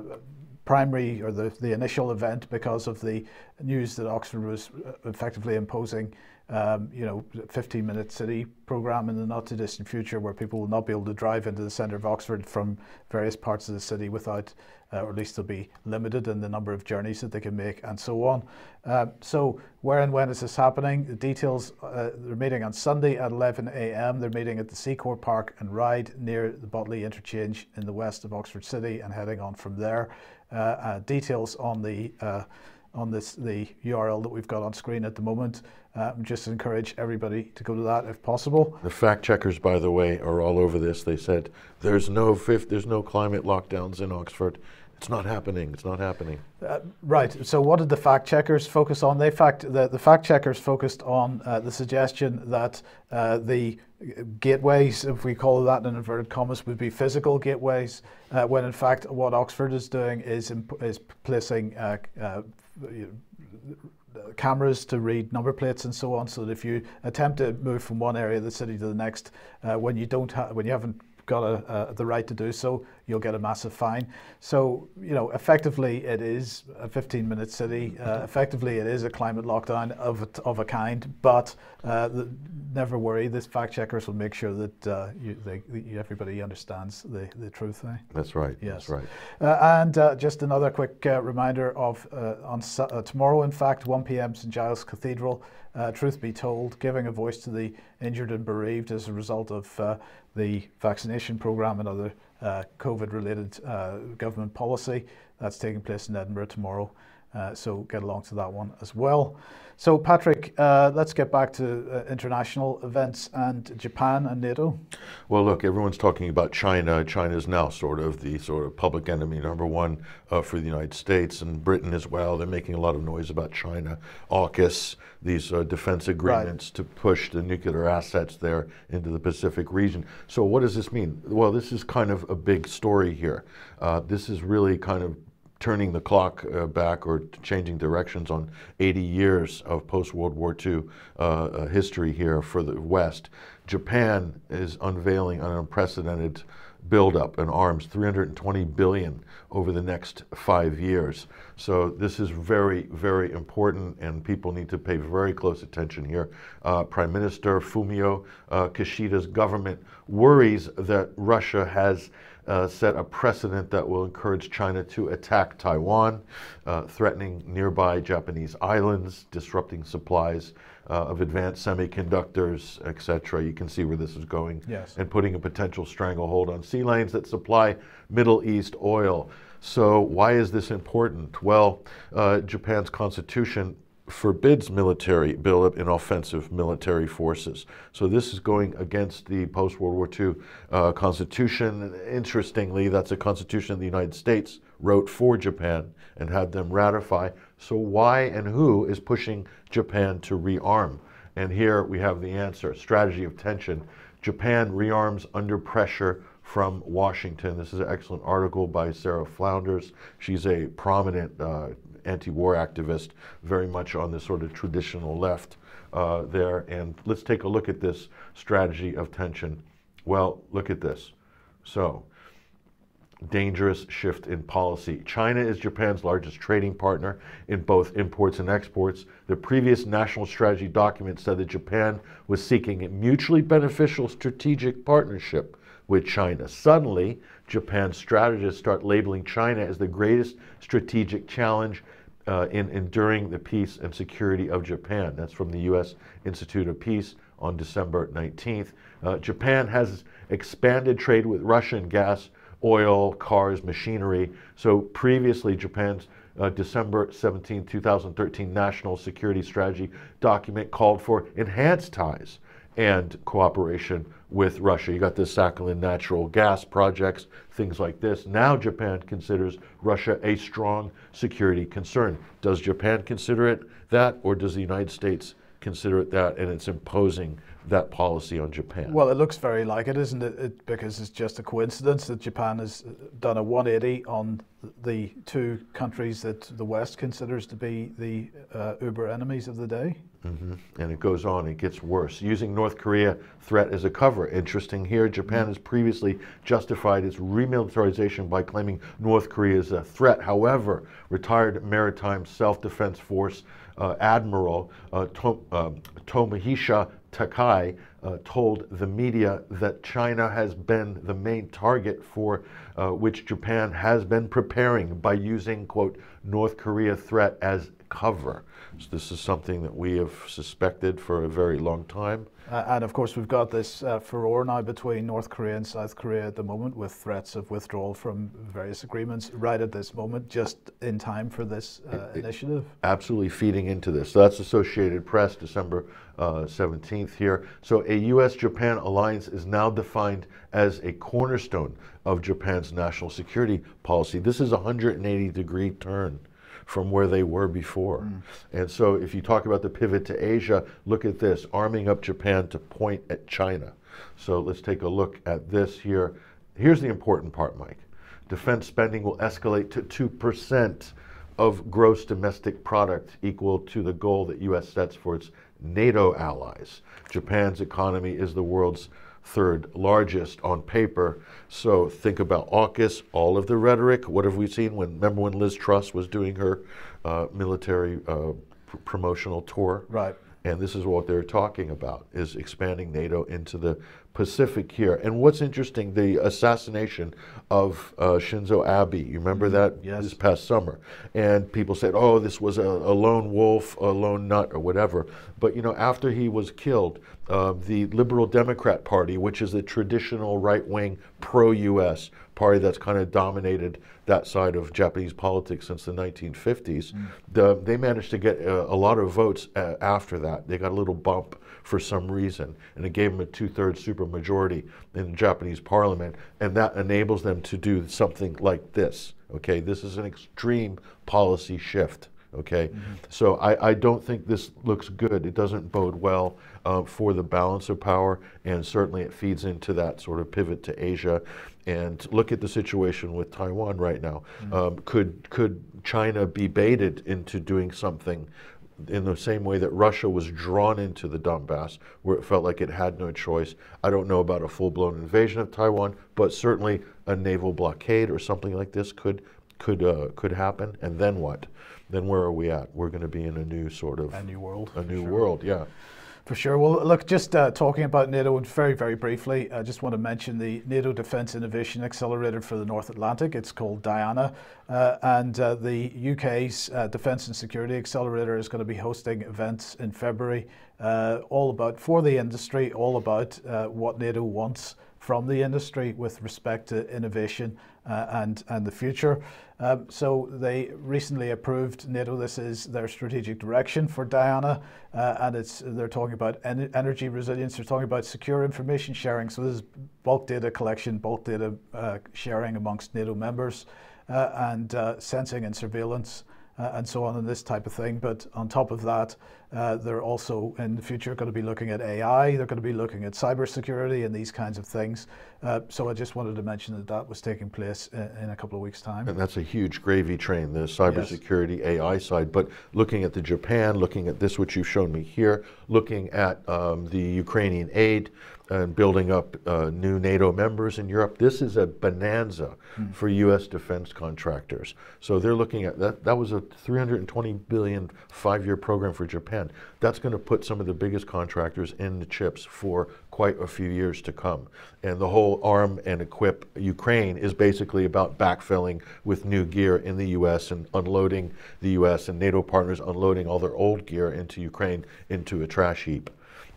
Speaker 1: primary or the, the initial event because of the news that Oxford was uh, effectively imposing um, you know, 15 minute city program in the not too distant future where people will not be able to drive into the centre of Oxford from various parts of the city without, uh, or at least they'll be limited in the number of journeys that they can make and so on. Um, so where and when is this happening? The details, uh, they're meeting on Sunday at 11 a.m. They're meeting at the Seacourt Park and Ride near the Botley Interchange in the west of Oxford City and heading on from there. Uh, uh details on the uh, on this the URL that we've got on screen at the moment. Um, just encourage everybody to go to that if possible.
Speaker 2: The fact checkers, by the way, are all over this. They said there's no fifth, there's no climate lockdowns in Oxford. It's not happening. It's not happening.
Speaker 1: Uh, right. So, what did the fact checkers focus on? They fact the, the fact checkers focused on uh, the suggestion that uh, the gateways, if we call that in inverted commas, would be physical gateways, uh, when in fact what Oxford is doing is is placing uh, uh, cameras to read number plates and so on, so that if you attempt to move from one area of the city to the next, uh, when you don't when you haven't got a, the right to do so, you'll get a massive fine. So, you know, effectively it is a 15 minute city. Uh, effectively it is a climate lockdown of a, of a kind, but uh, the, never worry, this fact checkers will make sure that uh, you, they, everybody understands the, the truth. Eh?
Speaker 2: That's right. Yes. That's right.
Speaker 1: Uh, and uh, just another quick uh, reminder of on tomorrow, in fact, 1 p.m. St. Giles Cathedral, truth be told, giving a voice to the injured and bereaved as a result of the vaccination program and other uh, COVID related uh, government policy. That's taking place in Edinburgh tomorrow. Uh, so get along to that one as well. So Patrick, uh, let's get back to uh, international events and Japan and NATO.
Speaker 2: Well, look, everyone's talking about China. China is now sort of the sort of public enemy number one uh, for the United States and Britain as well. They're making a lot of noise about China. AUKUS, these uh, defense agreements right. to push the nuclear assets there into the Pacific region. So what does this mean? Well, this is kind of a big story here. Uh, this is really kind of turning the clock uh, back or changing directions on 80 years of post World War II uh, uh, history here for the West. Japan is unveiling an unprecedented buildup in arms, 320 billion over the next five years. So this is very, very important, and people need to pay very close attention here. Uh, Prime Minister Fumio uh, Kishida's government worries that Russia has uh, set a precedent that will encourage China to attack Taiwan, uh, threatening nearby Japanese islands, disrupting supplies uh, of advanced semiconductors, etc. You can see where this is going,
Speaker 1: yes.
Speaker 2: and putting a potential stranglehold on sea lanes that supply Middle East oil. So, why is this important? Well, uh, Japan's constitution forbids military buildup in offensive military forces. So this is going against the post World War II uh, Constitution. Interestingly, that's a constitution the United States wrote for Japan and had them ratify. So why and who is pushing Japan to rearm? And here we have the answer strategy of tension. Japan rearms under pressure from Washington. This is an excellent article by Sarah Flounders. She's a prominent uh, anti-war activist, very much on the sort of traditional left uh, there. And let's take a look at this strategy of tension. Well, look at this. So, dangerous shift in policy. China is Japan's largest trading partner in both imports and exports. The previous national strategy document said that Japan was seeking a mutually beneficial strategic partnership with China. Suddenly, Japan's strategists start labeling China as the greatest strategic challenge uh, in enduring the peace and security of Japan. That's from the U.S. Institute of Peace on December 19th. Uh, Japan has expanded trade with Russian gas oil, cars, machinery. So previously, Japan's uh, December 17, 2013 National Security Strategy document called for enhanced ties and cooperation with Russia. You got the Sakhalin natural gas projects, things like this. Now Japan considers Russia a strong security concern. Does Japan consider it that, or does the United States consider it that, and it's imposing that policy on Japan.
Speaker 1: Well, it looks very like it, isn't it? it? Because it's just a coincidence that Japan has done a 180 on the two countries that the West considers to be the uh, uber enemies of the day.
Speaker 2: Mm-hmm. And it goes on, it gets worse. Using North Korea threat as a cover. Interesting here, Japan has previously justified its remilitarization by claiming North Korea is a threat. However, retired maritime self defense force uh, Admiral uh, to, uh, Tomohisa Takei uh, told the media that China has been the main target for uh, which Japan has been preparing by using, quote, North Korea threat as cover. So this is something that we have suspected for a very long time.
Speaker 1: Uh, and of course, we've got this uh, furore now between North Korea and South Korea at the moment, with threats of withdrawal from various agreements right at this moment, just in time for this uh, it, initiative.
Speaker 2: Absolutely feeding into this. So that's Associated Press, December 17th uh, here. So a U.S. Japan alliance is now defined as a cornerstone of Japan's national security policy. This is a 180 degree turn from where they were before. Mm. And so if you talk about the pivot to Asia, look at this arming up Japan to point at China. So let's take a look at this here. Here's the important part, Mike. Defense spending will escalate to 2% of gross domestic product, equal to the goal that U.S. sets for its NATO allies. Japan's economy is the world's third largest on paper. So think about AUKUS, all of the rhetoric. What have we seen when, remember when Liz Truss was doing her uh, military uh, pr promotional tour?
Speaker 1: Right.
Speaker 2: And this is what they're talking about, is expanding NATO into the Pacific here. And what's interesting, the assassination of uh, Shinzo Abe, you remember mm-hmm. that
Speaker 1: yes.
Speaker 2: this past summer? And people said, oh, this was a, a, lone wolf, a lone nut, or whatever. But, you know, after he was killed, uh, the Liberal Democrat Party, which is a traditional right wing, pro US party that's kind of dominated that side of Japanese politics since the 1950s, mm. the, they managed to get a, a lot of votes uh, after that. They got a little bump for some reason, and it gave them a two thirds supermajority in the Japanese parliament, and that enables them to do something like this. Okay, this is an extreme policy shift. Okay, mm-hmm. so I, I, don't think this looks good. It doesn't bode well uh, for the balance of power, and certainly it feeds into that sort of pivot to Asia. And look at the situation with Taiwan right now. Mm-hmm. Um, could could China be baited into doing something in the same way that Russia was drawn into the Donbass, where it felt like it had no choice. I don't know about a full blown invasion of Taiwan, but certainly a naval blockade or something like this could could uh, could happen. And then what? Then where are we at? We're going to be in a new sort of
Speaker 1: a new world.
Speaker 2: A new sure. world, yeah.
Speaker 1: For sure. Well, look, just uh, talking about NATO and very, very briefly, I just want to mention the NATO Defence Innovation Accelerator for the North Atlantic. It's called Diana. Uh, and uh, the UK's uh, Defence and Security Accelerator is going to be hosting events in February, uh, all about, for the industry, all about uh, what NATO wants from the industry with respect to innovation uh, and, and the future. Um, so they recently approved NATO. This is their strategic direction for Diana, uh, and it's they're talking about en energy resilience. They're talking about secure information sharing. So this is bulk data collection, bulk data uh, sharing amongst NATO members, uh, and uh, sensing and surveillance. Uh, and so on, and this type of thing. But on top of that, uh, they're also in the future going to be looking at AI. They're going to be looking at cybersecurity and these kinds of things. Uh, so I just wanted to mention that that was taking place in, in, a couple of weeks' time.
Speaker 2: And that's a huge gravy train, the cybersecurity yes. AI side. But looking at the Japan, looking at this, which you've shown me here, looking at um, the Ukrainian aid, and building up uh, new NATO members in Europe. This is a bonanza mm. for U.S. defense contractors. So they're looking at that. That was a 320 billion five-year program for Japan. That's going to put some of the biggest contractors in the chips for quite a few years to come. And the whole arm and equip Ukraine is basically about backfilling with new gear in the U.S. and unloading the U.S. and NATO partners unloading all their old gear into Ukraine into a trash heap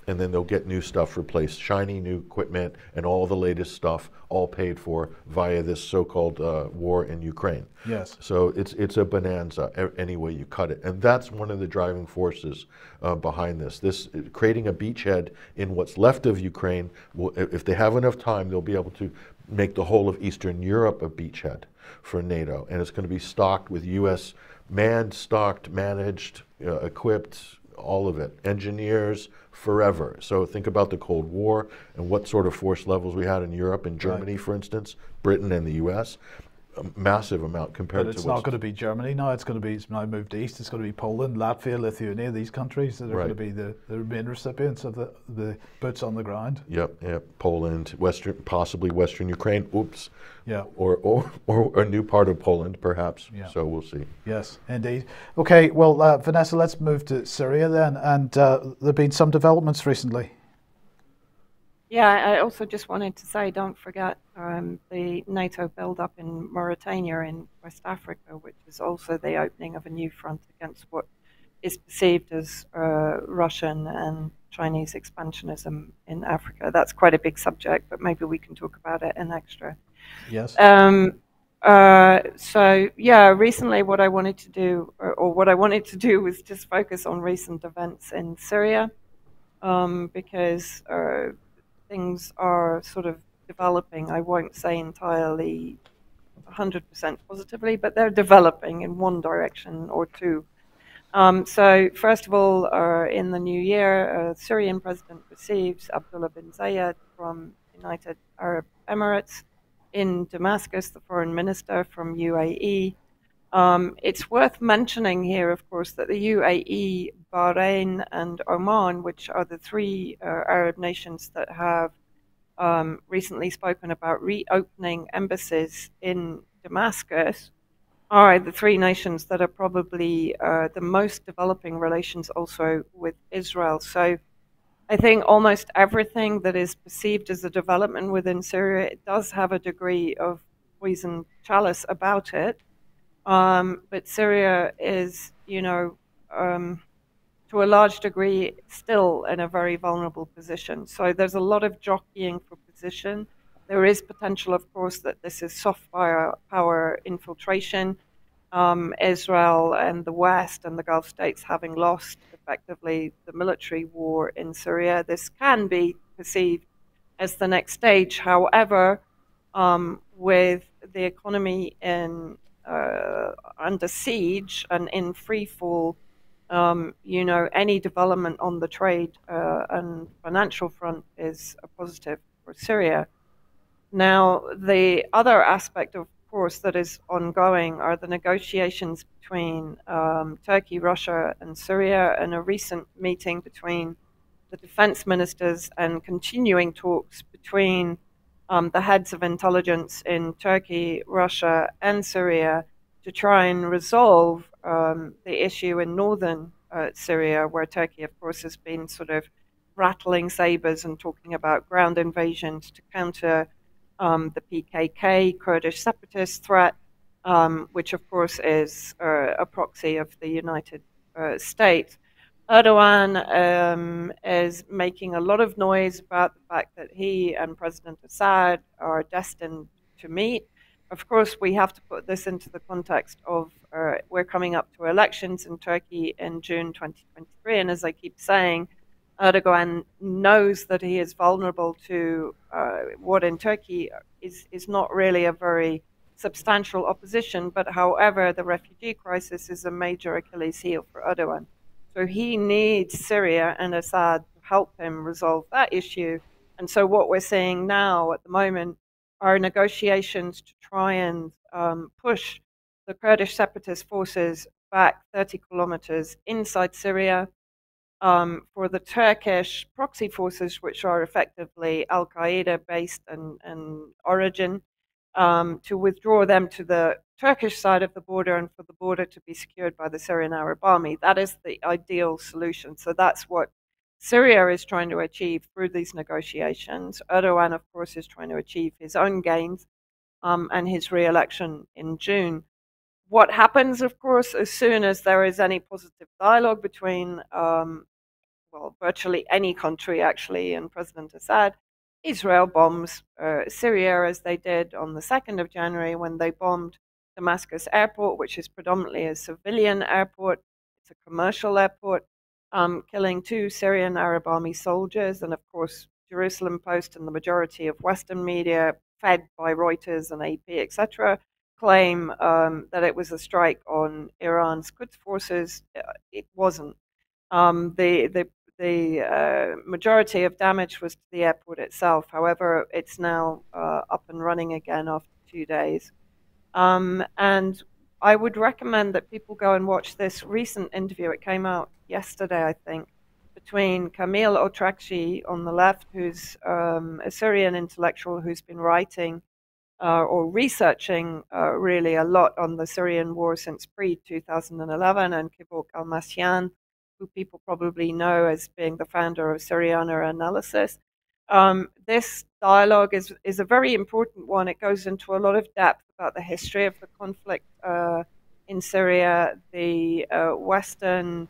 Speaker 2: and then they'll get new stuff replaced, shiny new equipment and all the latest stuff, all paid for via this so-called uh, war in Ukraine.
Speaker 1: Yes.
Speaker 2: So it's it's a bonanza any way you cut it, and that's one of the driving forces uh, behind this. This creating a beachhead in what's left of Ukraine. Will, if they have enough time, they'll be able to make the whole of Eastern Europe a beachhead for NATO, and it's going to be stocked with U.S. manned, stocked, managed, uh, equipped all of it. Engineers forever. So think about the Cold War and what sort of force levels we had in Europe and Germany, right. for instance, Britain and the U.S. A massive amount compared
Speaker 1: but
Speaker 2: to.
Speaker 1: It's not going to be Germany now. It's going to be it's now moved east. It's going to be Poland, Latvia, Lithuania. These countries that are right. going to be the, the main recipients of the, the boots on the ground.
Speaker 2: Yep, yep. Poland, Western, possibly Western Ukraine. Oops.
Speaker 1: Yeah.
Speaker 2: Or, or, or a new part of Poland, perhaps. Yeah. So we'll see.
Speaker 1: Yes, indeed. Okay, well, uh, Vanessa, let's move to Syria then. And uh, there have been some developments recently.
Speaker 3: Yeah, I also just wanted to say don't forget um, the NATO build-up in Mauritania in West Africa, which is also the opening of a new front against what is perceived as uh, Russian and Chinese expansionism in Africa. That's quite a big subject, but maybe we can talk about it in extra.
Speaker 1: Yes.
Speaker 3: Um, uh, so yeah, recently what I wanted to do, or, or, what I wanted to do, was just focus on recent events in Syria, um, because uh, things are sort of developing. I won't say entirely 100% positively, but they're developing in one direction or two. Um, so, first of all, uh, in the new year, uh, Syrian president receives Abdullah bin Zayed from United Arab Emirates in Damascus, the foreign minister from UAE. Um, it's worth mentioning here, of course, that the UAE, Bahrain, and Oman, which are the three uh, Arab nations that have um, recently spoken about reopening embassies in Damascus, are the three nations that are probably uh, the most developing relations also with Israel. So I think almost everything that is perceived as a development within Syria it does have a degree of poison chalice about it. Um, but Syria is, you know, um, to a large degree, still in a very vulnerable position. So there's a lot of jockeying for position. There is potential, of course, that this is soft power, infiltration. Um, Israel and the West and the Gulf states having lost effectively the military war in Syria. This can be perceived as the next stage. However, um, with the economy in uh, under siege and in free fall, um, you know, any development on the trade uh, and financial front is a positive for Syria. Now, the other aspect, of course, that is ongoing are the negotiations between um, Turkey, Russia, and Syria, and a recent meeting between the defense ministers and continuing talks between um, the heads of intelligence in Turkey, Russia, and Syria to try and resolve um, the issue in northern uh, Syria, where Turkey, of course, has been sort of rattling sabers and talking about ground invasions to counter um, the PKK, Kurdish separatist threat, um, which, of course, is uh, a proxy of the United uh, States. Erdogan um, is making a lot of noise about the fact that he and President Assad are destined to meet. Of course, we have to put this into the context of uh, we're coming up to elections in Turkey in June 2023, and as I keep saying, Erdogan knows that he is vulnerable to uh, what in Turkey is, is not really a very substantial opposition. But however, the refugee crisis is a major Achilles heel for Erdogan. So he needs Syria and Assad to help him resolve that issue. And so what we're seeing now at the moment are negotiations to try and um, push the Kurdish separatist forces back 30 kilometers inside Syria. Um, for the Turkish proxy forces, which are effectively Al Qaeda based and, and origin, um, to withdraw them to the Turkish side of the border and for the border to be secured by the Syrian Arab Army. That is the ideal solution. So that's what Syria is trying to achieve through these negotiations. Erdogan, of course, is trying to achieve his own gains um, and his re election in June. What happens, of course, as soon as there is any positive dialogue between, um, well, virtually any country actually, and President Assad, Israel bombs uh, Syria as they did on the 2nd of January when they bombed Damascus airport, which is predominantly a civilian airport. It's a commercial airport, um, killing two Syrian Arab army soldiers. And of course, Jerusalem Post and the majority of Western media, fed by Reuters and AP, etc., claim um, that it was a strike on Iran's Quds forces. Uh, it wasn't. Um, the, the the uh, majority of damage was to the airport itself. However, it's now uh, up and running again after two days. Um, and I would recommend that people go and watch this recent interview. It came out yesterday, I think, between Camille Otrakji on the left, who's um, a Syrian intellectual who's been writing uh, or researching uh, really a lot on the Syrian war since pre 2011, and Kevork Almassian, who people probably know as being the founder of Syriana Analysis. Um, this dialogue is, is a very important one. It goes into a lot of depth about the history of the conflict uh, in Syria, the uh, Western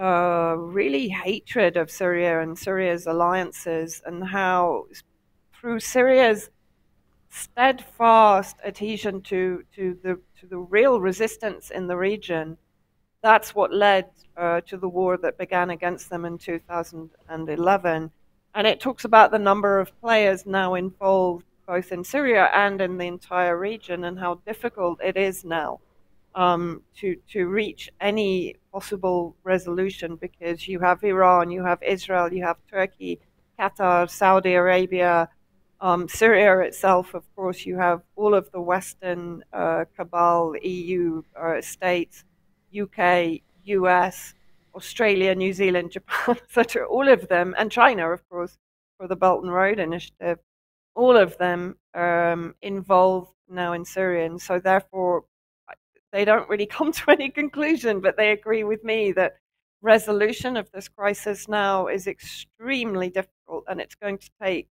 Speaker 3: uh, really hatred of Syria and Syria's alliances, and how through Syria's steadfast adhesion to, to, the, to the real resistance in the region, that's what led uh, to the war that began against them in 2011. And it talks about the number of players now involved both in Syria and in the entire region and how difficult it is now um, to, to reach any possible resolution because you have Iran, you have Israel, you have Turkey, Qatar, Saudi Arabia, um, Syria itself, of course, you have all of the Western uh, cabal EU uh, states UK, US, Australia, New Zealand, Japan, etc., all of them, and China, of course, for the Belt and Road Initiative, all of them um, involved now in Syria. And so, therefore, they don't really come to any conclusion, but they agree with me that resolution of this crisis now is extremely difficult and it's going to take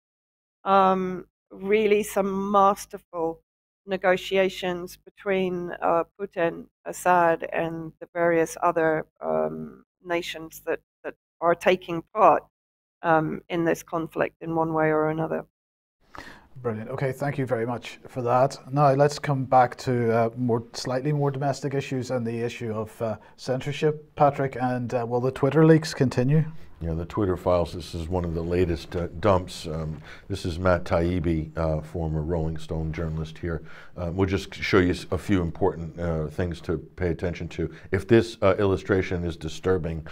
Speaker 3: um, really some masterful negotiations between uh, Putin, Assad, and the various other um, nations that, that are taking part um, in this conflict in one way or another.
Speaker 1: Brilliant. Okay, thank you very much for that. Now let's come back to uh, more slightly more domestic issues and the issue of uh, censorship, Patrick. And uh, will the Twitter leaks continue?
Speaker 2: Yeah, the Twitter files. This is one of the latest uh, dumps. Um, this is Matt Taibbi, uh, former Rolling Stone journalist here. Um, we'll just show you a few important things to pay attention to. If this illustration is disturbing,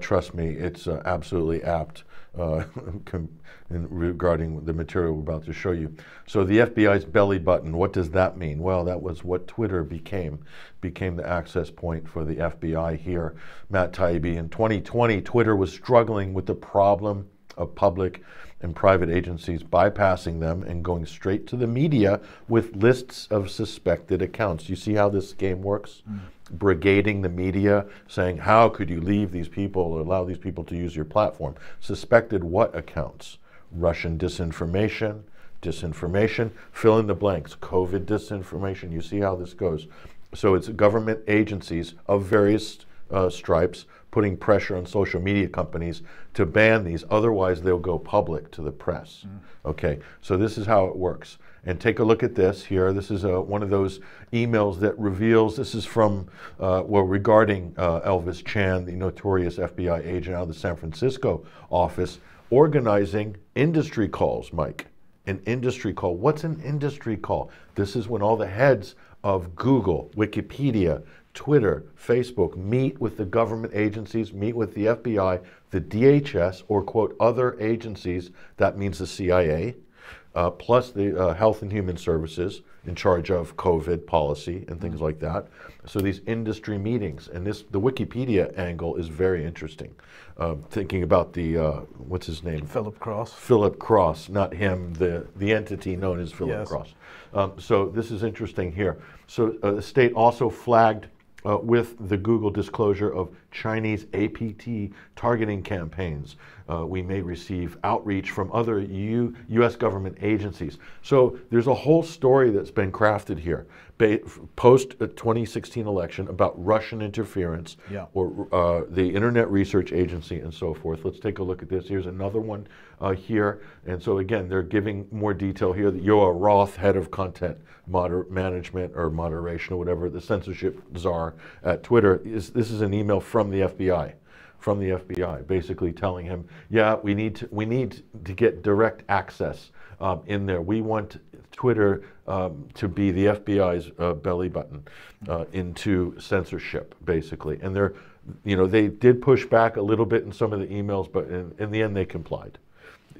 Speaker 2: trust me, it's absolutely apt. Uh, regarding the material we're about to show you. So the FBI's belly button, what does that mean? Well, that was what Twitter became, became the access point for the FBI here. Matt Taibbi, in 2020, Twitter was struggling with the problem of public and private agencies bypassing them and going straight to the media with lists of suspected accounts. You see how this game works? Mm. Brigading the media, saying, How could you leave these people or allow these people to use your platform? Suspected what accounts? Russian disinformation, disinformation, fill in the blanks, COVID disinformation. You see how this goes. So it's government agencies of various uh, stripes putting pressure on social media companies to ban these. Otherwise, they'll go public to the press. Mm. Okay, so this is how it works. And take a look at this here. This is a, uh, one of those emails that reveals this is from, uh, well, regarding uh, Elvis Chan, the notorious FBI agent out of the San Francisco office organizing industry calls, Mike. an industry call. What's an industry call? This is when all the heads of Google, Wikipedia, Twitter, Facebook meet with the government agencies, meet with the FBI, the DHS, or quote, other agencies, that means the CIA, uh, plus the uh, Health and Human Services in charge of COVID policy and things like that. So these industry meetings, and this the Wikipedia angle is very interesting. Um, thinking about the uh, what's his name,
Speaker 1: Philip Cross.
Speaker 2: Philip Cross, not him, the the entity known as Philip
Speaker 1: Yes.
Speaker 2: Cross. Um, so this is interesting here. So uh, the state also flagged uh, with the Google disclosure of Chinese APT targeting campaigns. Uh, we may receive outreach from other U, U.S. government agencies. So there's a whole story that's been crafted here, post uh, 2016 election about Russian interference
Speaker 1: Yeah.
Speaker 2: or uh, the Internet Research Agency and so forth. Let's take a look at this. Here's another one uh, here. And so again, they're giving more detail here. That Yoel Roth, head of content moder- management or moderation or whatever, the censorship czar at Twitter, is this is an email from the FBI. From the FBI, basically telling him, yeah, we need to, we need to get direct access um, in there. We want Twitter um, to be the FBI's uh, belly button uh, into censorship, basically. And they're, you know, they did push back a little bit in some of the emails, but in, in the end, they complied.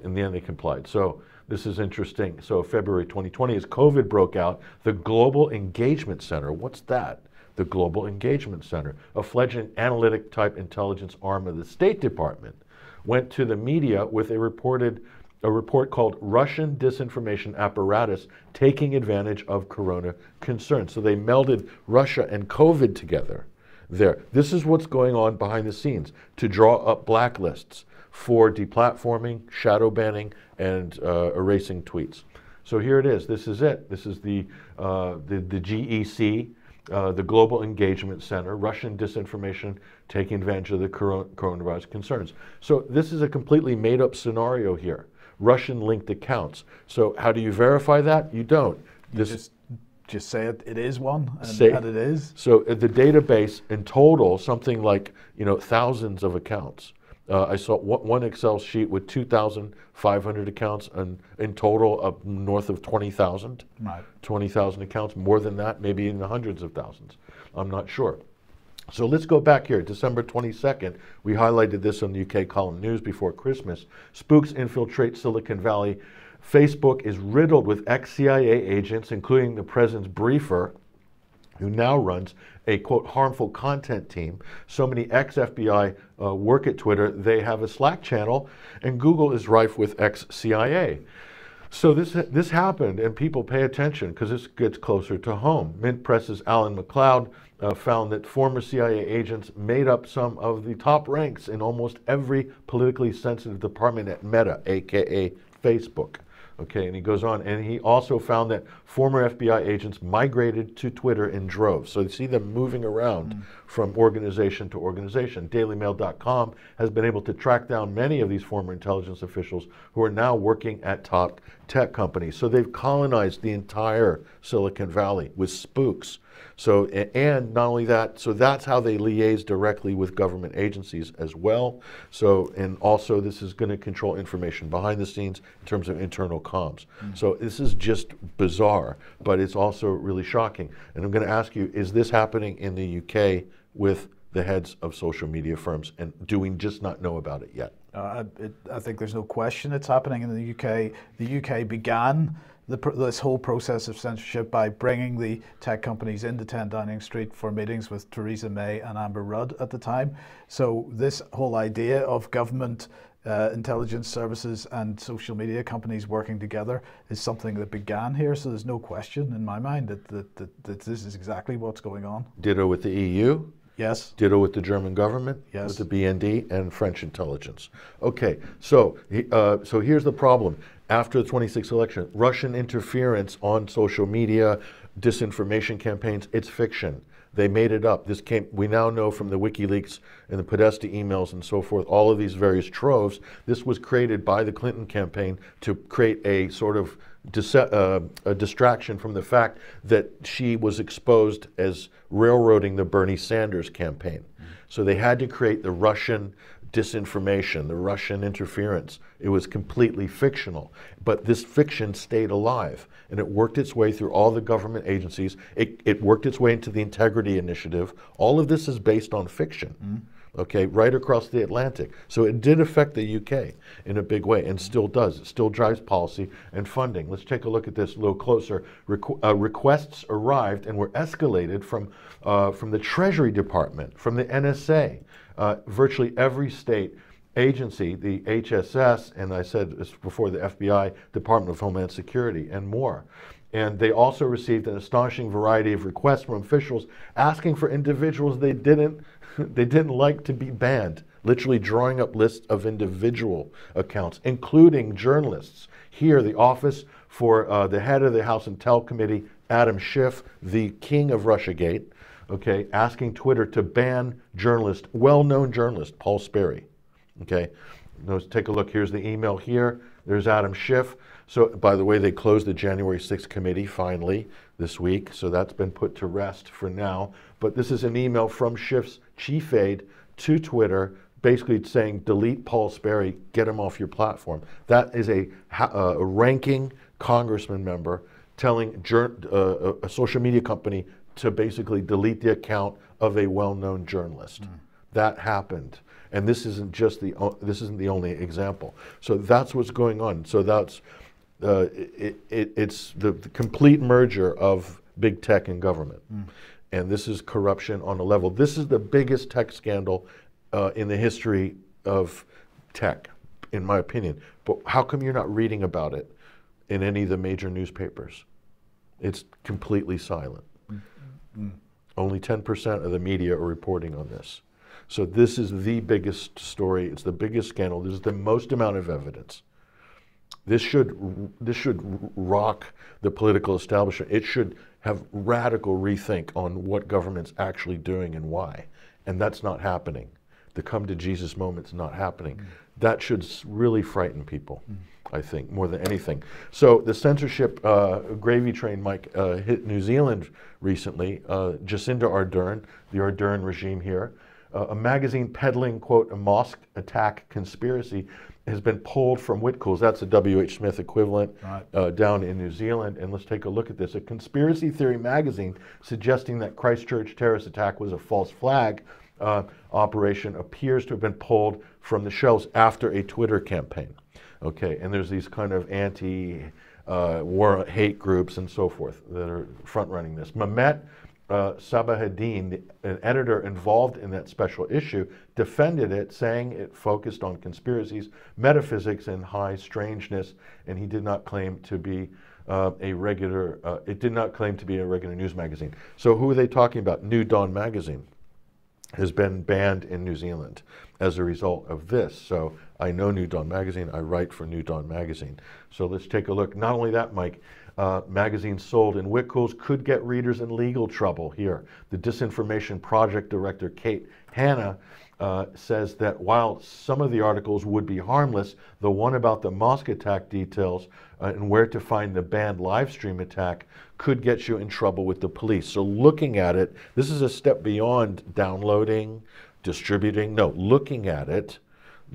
Speaker 2: In the end, they complied. So this is interesting. So February 2020, as COVID broke out, the Global Engagement Center. What's that? The Global Engagement Center, a fledgling analytic type intelligence arm of the State Department, went to the media with a reported a report called Russian Disinformation Apparatus Taking Advantage of Corona Concerns. So they melded Russia and COVID together there. This is what's going on behind the scenes to draw up blacklists for deplatforming, shadow banning, and uh, erasing tweets. So here it is. This is it. This is the, uh, the, the GEC, uh, the Global Engagement Center, Russian disinformation taking advantage of the coronavirus concerns. So this is a completely made up scenario here. Russian linked accounts. So how do you verify that? You don't.
Speaker 1: You
Speaker 2: This
Speaker 1: just just say it, it is one, and,
Speaker 2: Say-
Speaker 1: and it is.
Speaker 2: so the database in total, something like you know thousands of accounts. Uh, I saw one Excel sheet with 2,500 accounts, and in total, up north of 20,000.
Speaker 1: Right.
Speaker 2: 20,000 accounts, more than that, maybe in the hundreds of thousands. I'm not sure. So let's go back here. December 22nd, we highlighted this on the UK column news before Christmas. Spooks infiltrate Silicon Valley. Facebook is riddled with ex CIA agents, including the president's briefer, who now runs a quote harmful content team. So many ex FBI uh, work at Twitter, they have a Slack channel, and Google is rife with ex CIA. So this this happened, and people pay attention because this gets closer to home. Mint Press's Alan MacLeod uh, found that former CIA agents made up some of the top ranks in almost every politically sensitive department at Meta, aka Facebook. Okay, and he goes on, and he also found that former FBI agents migrated to Twitter in droves. So you see them moving around mm. from organization to organization. DailyMail.com has been able to track down many of these former intelligence officials who are now working at top tech companies. So they've colonized the entire Silicon Valley with spooks. So, and not only that, so that's how they liaise directly with government agencies as well. So, and also this is going to control information behind the scenes in terms of internal comms. So this is just bizarre, but it's also really shocking. And I'm going to ask you, is this happening in the UK with the heads of social media firms? And do we just not know about it yet?
Speaker 1: Uh, it, I think there's no question it's happening in the UK. The UK began the, this whole process of censorship by bringing the tech companies into 10 Downing Street for meetings with Theresa May and Amber Rudd at the time. So this whole idea of government uh, intelligence services and social media companies working together is something that began here. So there's no question in my mind that, that, that, that this is exactly what's going on.
Speaker 2: Ditto with the EU.
Speaker 1: Yes.
Speaker 2: Ditto with the German government,
Speaker 1: Yes.
Speaker 2: with the BND and French intelligence. Okay, so uh, so here's the problem. After the 26 election, Russian interference on social media, disinformation campaigns, it's fiction. They made it up. This came. We now know from the WikiLeaks and the Podesta emails and so forth. All of these various troves. This was created by the Clinton campaign to create a sort of uh, a distraction from the fact that she was exposed as railroading the Bernie Sanders campaign. So they had to create the Russian disinformation, the Russian interference. It was completely fictional. But this fiction stayed alive and it worked its way through all the government agencies. It, it worked its way into the Integrity Initiative. All of this is based on fiction. Mm-hmm okay, right across the Atlantic. So it did affect the UK in a big way and still does. It still drives policy and funding. Let's take a look at this a little closer. Requ- uh, requests arrived and were escalated from, uh, from the Treasury Department, from the NSA, uh, virtually every state agency, the HSS, and I said this before, the FBI, Department of Homeland Security, and more. And they also received an astonishing variety of requests from officials asking for individuals they didn't they didn't like to be banned, literally drawing up lists of individual accounts, including journalists. Here, the office for uh, the head of the House Intel Committee, Adam Schiff, the king of Russiagate, okay, asking Twitter to ban journalist, well-known journalist Paul Sperry. Okay, let's take a look. Here's the email here. There's Adam Schiff. So, by the way, they closed the January 6th committee finally this week, so that's been put to rest for now. But this is an email from Schiff's chief aide to Twitter, basically saying, delete Paul Sperry, get him off your platform. That is a, a ranking congressman member telling uh, a social media company to basically delete the account of a well-known journalist. Mm. That happened. And this isn't just the this isn't the only example. So that's what's going on. So that's uh, it, it, it's the, the, complete merger of big tech and government. Mm. And this is corruption on a level. This is the biggest tech scandal uh, in the history of tech, in my opinion. But how come you're not reading about it in any of the major newspapers? It's completely silent. Mm. Only 10% of the media are reporting on this. So this is the biggest story. It's the biggest scandal. This is the most amount of evidence. This should this should rock the political establishment. It should have radical rethink on what government's actually doing and why, and that's not happening. The come to Jesus moment's not happening. Mm. That should really frighten people. Mm. I think, more than anything. So the censorship uh, gravy train, Mike, uh, hit New Zealand recently. Uh, Jacinda Ardern, the Ardern regime here, uh, a magazine peddling, quote, a mosque attack conspiracy has been pulled from Whitcoulls. That's a W.H. Smith equivalent right. uh, down in New Zealand. And let's take a look at this. A conspiracy theory magazine suggesting that Christchurch terrorist attack was a false flag uh, operation appears to have been pulled from the shelves after a Twitter campaign. Okay, and there's these kind of anti uh, war hate groups and so forth that are front running this. Mehmet uh, Sabahattin, an editor involved in that special issue, defended it, saying it focused on conspiracies, metaphysics, and high strangeness, and he did not claim to be uh, a regular. Uh, it did not claim to be a regular news magazine. So who are they talking about? New Dawn magazine has been banned in New Zealand as a result of this. So I know New Dawn magazine. I write for New Dawn magazine. So let's take a look. Not only that, Mike uh, magazines sold in Whitcoulls could get readers in legal trouble here. The Disinformation Project Director, Kate Hannah, uh, says that while some of the articles would be harmless, the one about the mosque attack details uh, and where to find the banned live stream attack could get you in trouble with the police. So, looking at it, this is a step beyond downloading, distributing. No, looking at it,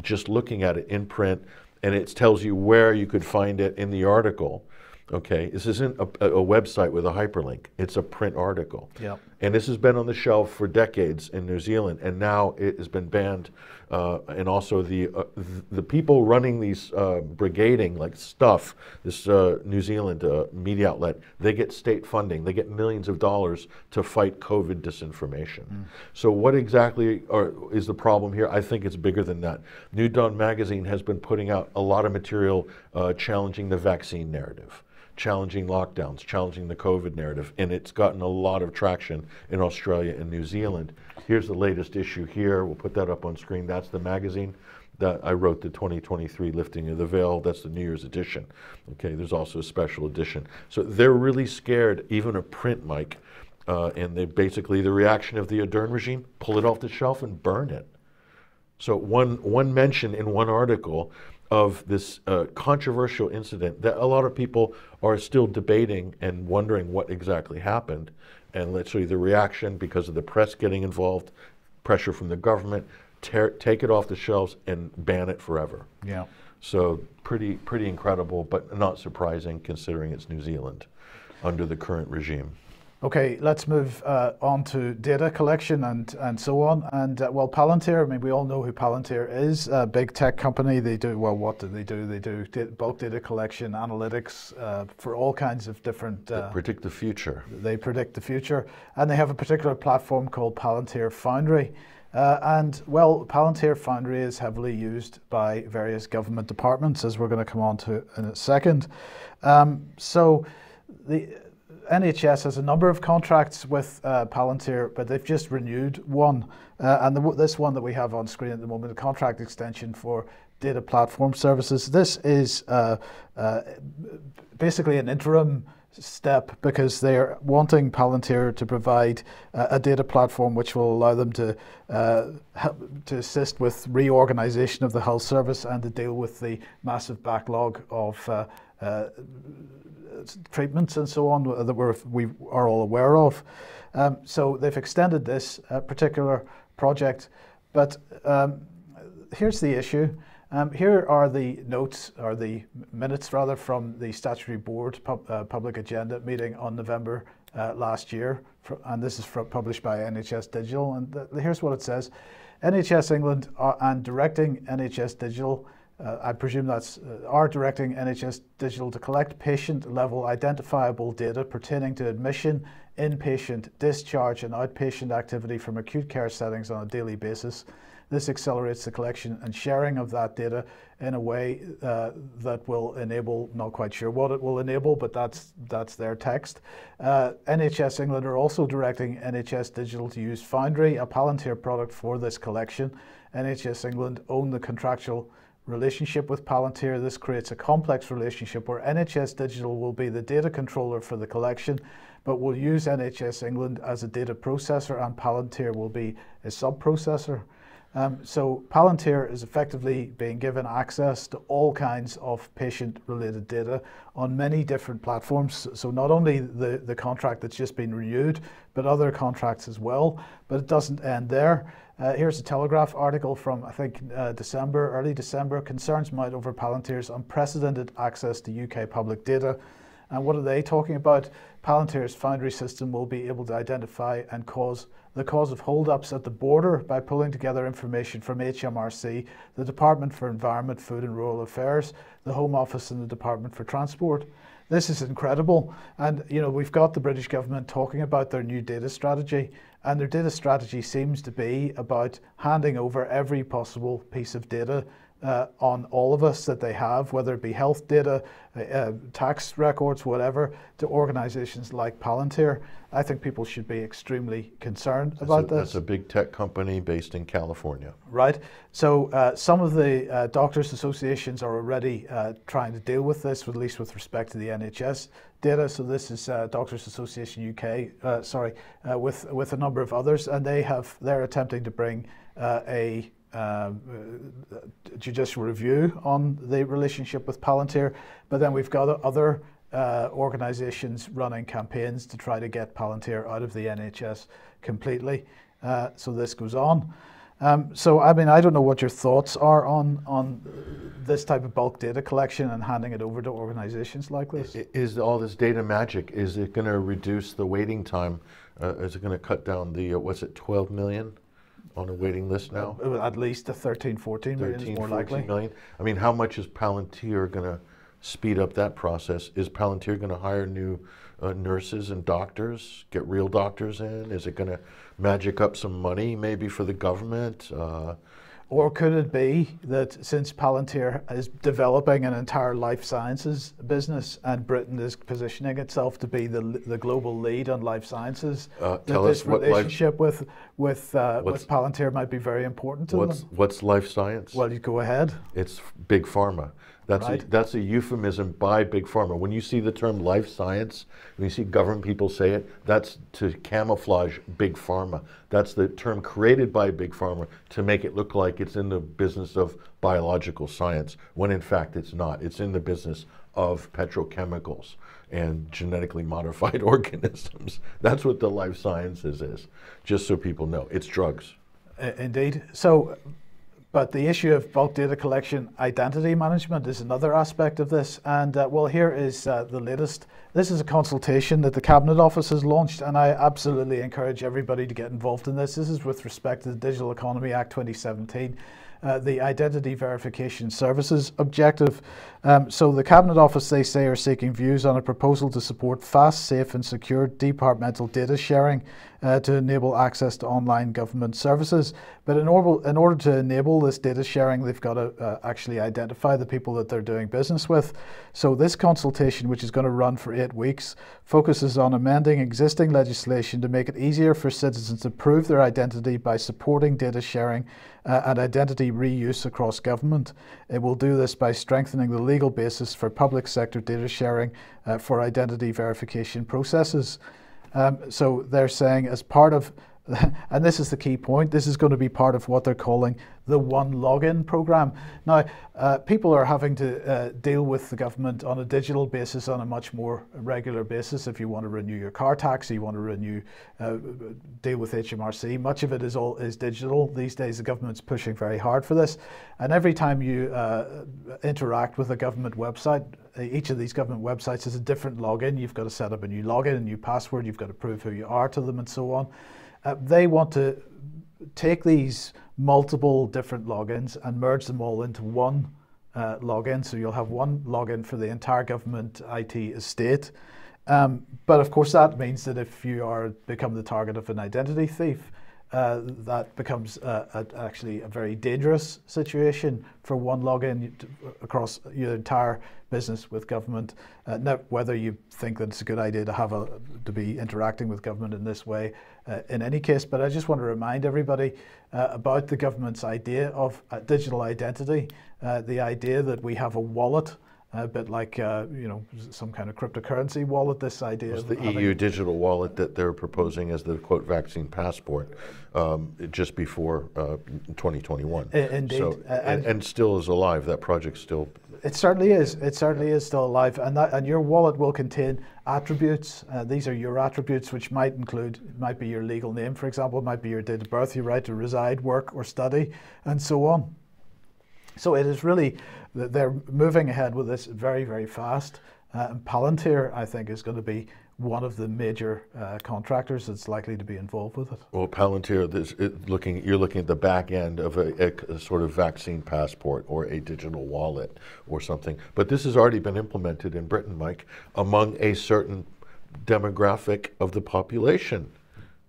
Speaker 2: just looking at it in print, and it tells you where you could find it in the article. Okay, this isn't a, a, website with a hyperlink. It's a print article.
Speaker 1: Yep.
Speaker 2: And this has been on the shelf for decades in New Zealand, and now it has been banned. Uh, and also the uh, the people running these uh, brigading like stuff, this uh, New Zealand uh, media outlet, they get state funding. They get millions of dollars to fight COVID disinformation. Mm. So what exactly are, is the problem here? I think it's bigger than that. New Dawn magazine has been putting out a lot of material uh, challenging the vaccine narrative challenging lockdowns, challenging the COVID narrative, and it's gotten a lot of traction in Australia and New Zealand. Here's the latest issue here. We'll put that up on screen. That's the magazine that I wrote the 2023 lifting of the veil. That's the New Year's edition. Okay, there's also a special edition. So they're really scared, even a print Mike, uh, and they basically the reaction of the Ardern regime: pull it off the shelf and burn it. So one one mention in one article of this uh, controversial incident that a lot of people are still debating and wondering what exactly happened. And literally the reaction because of the press getting involved, pressure from the government, tear, take it off the shelves and ban it forever.
Speaker 1: Yeah.
Speaker 2: So pretty pretty incredible, but not surprising considering it's New Zealand under the current regime.
Speaker 1: Okay, let's move uh, on to data collection and, and so on. And uh, well, Palantir, I mean, we all know who Palantir is, a big tech company. They do, well, what do they do? They do bulk data collection, analytics uh, for all kinds of different.
Speaker 2: they predict the future.
Speaker 1: They predict the future. And they have a particular platform called Palantir Foundry. Uh, and well, Palantir Foundry is heavily used by various government departments, as we're going to come on to in a second. Um, so the NHS has a number of contracts with uh, Palantir, but they've just renewed one. Uh, and the, this one that we have on screen at the moment, a contract extension for data platform services. This is uh, uh basically an interim step because they're wanting Palantir to provide uh, a data platform which will allow them to uh, help to assist with reorganization of the health service and to deal with the massive backlog of uh, treatments and so on that we're, we are all aware of. Um, so they've extended this uh, particular project, but um, here's the issue. Um, here are the notes, or the minutes rather, from the statutory board pub, uh, public agenda meeting on November uh, last year, and this is published by NHS Digital. And here's what it says: NHS England are, and directing NHS Digital uh, I presume that's uh, are directing NHS Digital to collect patient level identifiable data pertaining to admission, inpatient, discharge, and outpatient activity from acute care settings on a daily basis. This accelerates the collection and sharing of that data in a way uh, that will enable, not quite sure what it will enable, but that's, that's their text. Uh, NHS England are also directing NHS Digital to use Foundry, a Palantir product for this collection. NHS England own the contractual relationship with Palantir. This creates a complex relationship where NHS Digital will be the data controller for the collection, but will use NHS England as a data processor and Palantir will be a sub-processor. Um, so Palantir is effectively being given access to all kinds of patient-related data on many different platforms. So not only the, the contract that's just been renewed, but other contracts as well. But it doesn't end there. Uh, here's a Telegraph article from, I think, uh, December, early December. Concerns mount over Palantir's unprecedented access to UK public data. And what are they talking about? Palantir's Foundry system will be able to identify and cause the cause of holdups at the border by pulling together information from HMRC, the Department for Environment, Food and Rural Affairs, the Home Office, and the Department for Transport. This is incredible. And you know, we've got the British government talking about their new data strategy, and their data strategy seems to be about handing over every possible piece of data uh, on all of us that they have, whether it be health data, uh, uh, tax records, whatever, to organizations like Palantir. I think people should be extremely concerned
Speaker 2: that's
Speaker 1: about
Speaker 2: a,
Speaker 1: this.
Speaker 2: That's a big tech company based in California.
Speaker 1: Right. So uh, some of the uh, doctors' associations are already uh, trying to deal with this, at least with respect to the NHS data. So this is Doctors Association UK, sorry, with with a number of others, and they have they're attempting to bring a uh, judicial review on the relationship with Palantir, but then we've got other uh, organisations running campaigns to try to get Palantir out of the NHS completely. Uh, so this goes on. Um, so I mean, I don't know what your thoughts are on on this type of bulk data collection and handing it over to organisations like this.
Speaker 2: Is all this data magic? Is it going to reduce the waiting time? Uh, is it going to cut down the uh, what's it, 12 million? On a waiting list now?
Speaker 1: Uh, at least a 13, 14 million 13, is more 14 likely.
Speaker 2: Million. I mean, how much is Palantir going to speed up that process? Is Palantir going to hire new uh, nurses and doctors, get real doctors in? Is it going to magic up some money maybe for the government? Uh,
Speaker 1: or could it be that since Palantir is developing an entire life sciences business and Britain is positioning itself to be the, the global lead on life sciences, uh, that this relationship life, with with uh, with Palantir might be very important to
Speaker 2: what's,
Speaker 1: them?
Speaker 2: What's life science?
Speaker 1: Well, you go ahead.
Speaker 2: It's big pharma. That's right. a, that's a euphemism by big pharma. When you see the term life science, when you see government people say it, that's to camouflage big pharma. That's the term created by big pharma to make it look like it's in the business of biological science, when in fact it's not. It's in the business of petrochemicals and genetically modified organisms. That's what the life sciences is, just so people know. It's drugs.
Speaker 1: indeed. So, but the issue of bulk data collection identity management is another aspect of this. And uh, well, here is uh, the latest. This is a consultation that the Cabinet Office has launched, and I absolutely encourage everybody to get involved in this. This is with respect to the Digital Economy Act 2017. Uh, the Identity Verification Services objective. Um, so the Cabinet Office, they say, are seeking views on a proposal to support fast, safe and secure departmental data sharing uh, to enable access to online government services. But in order, in order to enable this data sharing, they've got to uh, actually identify the people that they're doing business with. So this consultation, which is going to run for eight weeks, focuses on amending existing legislation to make it easier for citizens to prove their identity by supporting data sharing uh, and identity reuse across government. It will do this by strengthening the legal basis for public sector data sharing uh, for identity verification processes. Um, so they're saying as part of and this is the key point, this is going to be part of what they're calling the one login program. Now, uh, people are having to uh, deal with the government on a digital basis on a much more regular basis. If you want to renew your car tax, you want to renew, uh, deal with HMRC, much of it is all is digital these days. The government's pushing very hard for this, and every time you uh, interact with a government website, each of these government websites is a different login. You've got to set up a new login, a new password. You've got to prove who you are to them, and so on. Uh, they want to take these multiple different logins and merge them all into one uh, login. So you'll have one login for the entire government IT estate. Um, but of course, that means that if you are become the target of an identity thief, uh, that becomes a, actually a very dangerous situation for one login across your entire business with government. Uh, not whether you think that it's a good idea to have a to be interacting with government in this way. Uh, in any case, but I just want to remind everybody uh, about the government's idea of digital identity, uh, the idea that we have a wallet a bit like uh, you know some kind of cryptocurrency wallet. This idea
Speaker 2: of the EU digital wallet that they're proposing as the quote vaccine passport um, just before uh, 2021.
Speaker 1: Indeed,
Speaker 2: so, and, and, still is alive. That project still.
Speaker 1: It certainly is. It certainly is still alive, and that and your wallet will contain attributes. Uh, these are your attributes, which might include might be your legal name, for example, it might be your date of birth, your right to reside, work, or study, and so on. So it is really they're moving ahead with this very, very fast. Uh, and Palantir, I think, is going to be one of the major uh, contractors that's likely to be involved with it.
Speaker 2: Well, Palantir, looking, you're looking at the back end of a, a, sort of vaccine passport or a digital wallet or something. But this has already been implemented in Britain, Mike, among a certain demographic of the population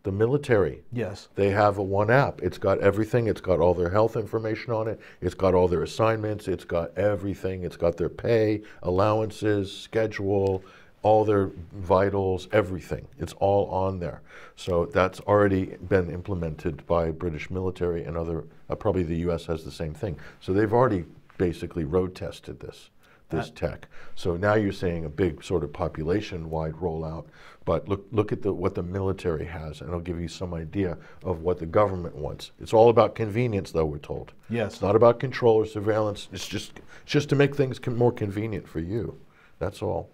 Speaker 2: the military.
Speaker 1: Yes.
Speaker 2: They have a one app. It's got everything. It's got all their health information on it. It's got all their assignments. It's got everything. It's got their pay, allowances, schedule, all their vitals, everything. It's all on there. So that's already been implemented by British military and other, uh, probably the US has the same thing. So they've already basically road tested this this uh, tech. So now you're seeing a big sort of population-wide rollout, but look look at the, what the military has, and it'll give you some idea of what the government wants. It's all about convenience, though we're told.
Speaker 1: Yes.
Speaker 2: It's not about control or surveillance. It's just it's just to make things more convenient for you. That's all.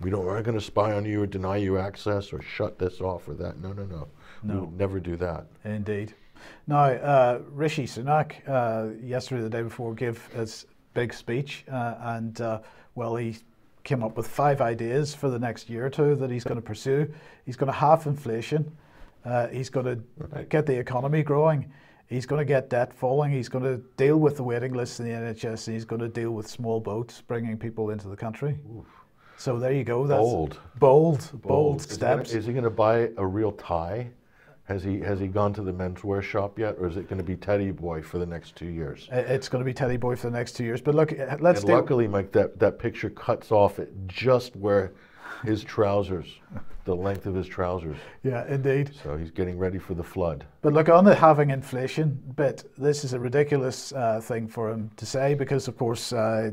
Speaker 2: We don't we're not going to spy on you or deny you access or shut this off or that. No, no, no. No. We would never do that.
Speaker 1: Indeed. Now, uh, Rishi Sunak, uh, yesterday, the day before, gave his big speech, uh, and uh, well, he came up with five ideas for the next year or two that he's going to pursue. He's going to halve inflation. Uh, he's going to get the economy growing. He's going to get debt falling. He's going to deal with the waiting lists in the NHS. And he's going to deal with small boats bringing people into the country. Oof. So there you go.
Speaker 2: That's bold,
Speaker 1: bold, bold, bold steps.
Speaker 2: Is he going to buy a real tie? Has he has he gone to the menswear shop yet, or is it going to be Teddy Boy for the next two years?
Speaker 1: It's going to be Teddy Boy for the next two years. But look, uh, let's.
Speaker 2: And luckily, Mike, that that picture cuts off at just where his trousers, the length of his trousers.
Speaker 1: Yeah, indeed.
Speaker 2: So he's getting ready for the flood.
Speaker 1: But look, on the having inflation bit, this is a ridiculous uh, thing for him to say because, of course, uh,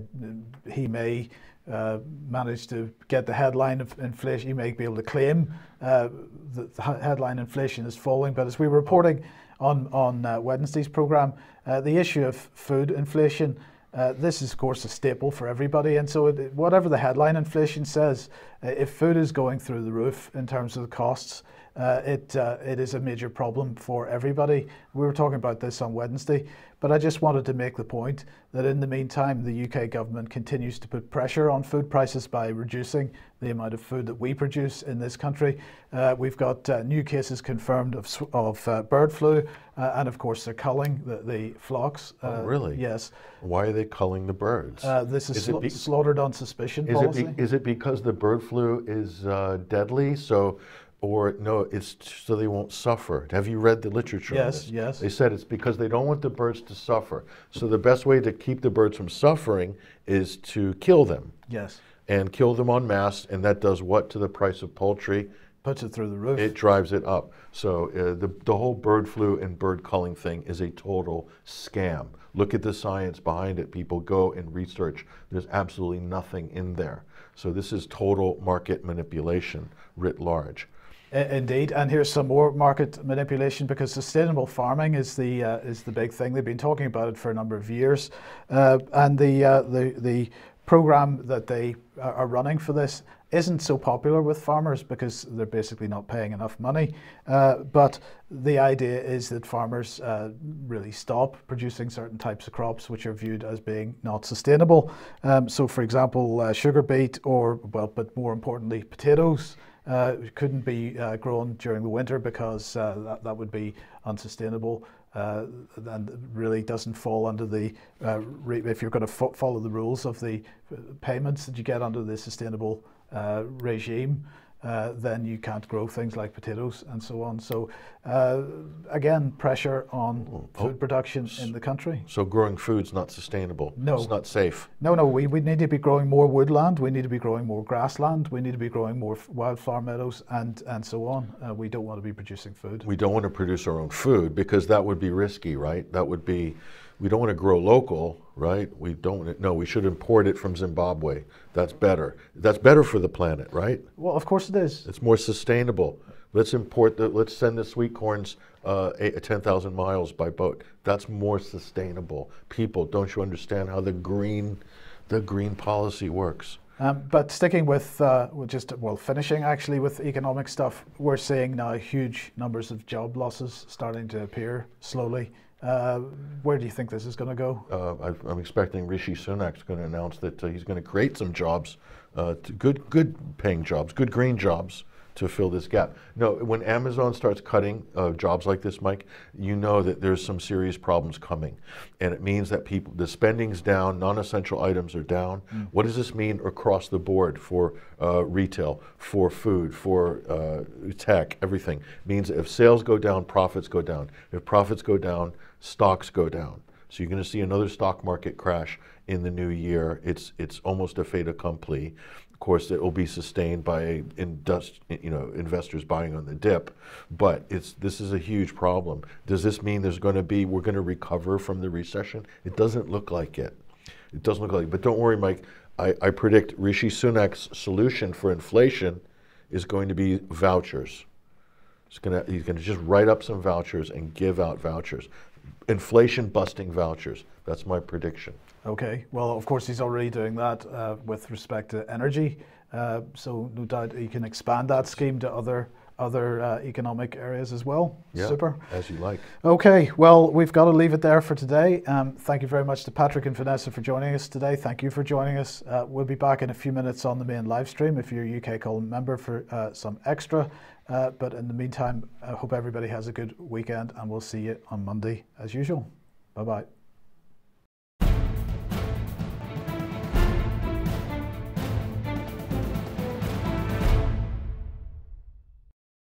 Speaker 1: he may uh, manage to get the headline of inflation, you may be able to claim uh, the, headline inflation is falling. But as we were reporting on, on uh, Wednesday's programme, uh, the issue of food inflation, uh, this is, of course, a staple for everybody. And so, it, whatever the headline inflation says, if food is going through the roof in terms of the costs, Uh, it, uh, it is a major problem for everybody. We were talking about this on Wednesday, but I just wanted to make the point that in the meantime, the UK government continues to put pressure on food prices by reducing the amount of food that we produce in this country. Uh, we've got uh, new cases confirmed of, of uh, bird flu, uh, and of course, they're culling the, the flocks.
Speaker 2: Oh, really?
Speaker 1: Yes.
Speaker 2: Why are they culling the birds?
Speaker 1: this is, is sla- slaughtered on suspicion
Speaker 2: is
Speaker 1: policy.
Speaker 2: It be, is it because the bird flu is deadly? So or no, it's so they won't suffer. Have you read the literature?
Speaker 1: Yes, yes.
Speaker 2: They said it's because they don't want the birds to suffer. So the best way to keep the birds from suffering is to kill them.
Speaker 1: Yes.
Speaker 2: And kill them en masse, and that does what to the price of poultry?
Speaker 1: Puts it through the roof.
Speaker 2: It drives it up. So uh, the the whole bird flu and bird culling thing is a total scam. Look at the science behind it. People go and research. There's absolutely nothing in there. So this is total market manipulation writ large.
Speaker 1: Indeed, and here's some more market manipulation because sustainable farming is the uh, is the big thing. They've been talking about it for a number of years, uh, and the uh, the the program that they are running for this isn't so popular with farmers because they're basically not paying enough money. Uh, but the idea is that farmers uh, really stop producing certain types of crops which are viewed as being not sustainable. Um, so, for example, uh, sugar beet, or well, but more importantly, potatoes uh, couldn't be uh, grown during the winter because uh, that, that would be unsustainable. Uh, and really doesn't fall under the, uh, if you're going to fo follow the rules of the payments that you get under the sustainable uh, regime, uh, then you can't grow things like potatoes and so on. So uh, again, pressure on oh, food production in the country.
Speaker 2: So growing food's not sustainable.
Speaker 1: No,
Speaker 2: it's not safe.
Speaker 1: No, no. We, we need to be growing more woodland. We need to be growing more grassland. We need to be growing more wildflower meadows and and so on. Uh, we don't want to be producing food.
Speaker 2: We don't want to produce our own food because that would be risky, right? That would be we don't want to grow local, right? We don't. No, we should import it from Zimbabwe. That's better. That's better for the planet, right?
Speaker 1: Well, of course it is.
Speaker 2: It's more sustainable. Let's import the. Let's send the sweet corns uh, ten thousand miles by boat. That's more sustainable. People, don't you understand how the green, the green policy works?
Speaker 1: Um, but sticking with, uh, just well, finishing actually with economic stuff, we're seeing now huge numbers of job losses starting to appear slowly. Uh, where do you think this is going to go?
Speaker 2: Uh, I, am expecting Rishi Sunak is going to announce that uh, he's going to create some jobs, uh, good, good paying jobs, good green jobs to fill this gap. No, when Amazon starts cutting uh, jobs like this, Mike, you know that there's some serious problems coming, and it means that people the spending's down, non-essential items are down. Mm. What does this mean across the board for uh, retail, for food, for uh, tech, everything? It means if sales go down, profits go down. If profits go down, stocks go down. So you're going to see another stock market crash in the new year. It's it's almost a fait accompli. Of course, it will be sustained by indust, you know investors buying on the dip, but it's this is a huge problem. Does this mean there's going to be we're going to recover from the recession? It doesn't look like it. It doesn't look like it. But don't worry, Mike. I, I predict Rishi Sunak's solution for inflation is going to be vouchers. He's going to, he's going to just write up some vouchers and give out vouchers inflation busting vouchers. That's my prediction.
Speaker 1: Okay. Well, of course, he's already doing that uh, with respect to energy. Uh, so no doubt he can expand that scheme to other other uh, economic areas as well.
Speaker 2: Yeah,
Speaker 1: Super.
Speaker 2: As you like.
Speaker 1: Okay. Well, we've got to leave it there for today. Um, thank you very much to Patrick and Vanessa for joining us today. Thank you for joining us. Uh, we'll be back in a few minutes on the main live stream if you're a UK Column member for uh, some extra. Uh, but in the meantime, I hope everybody has a good weekend and we'll see you on Monday as usual. Bye bye.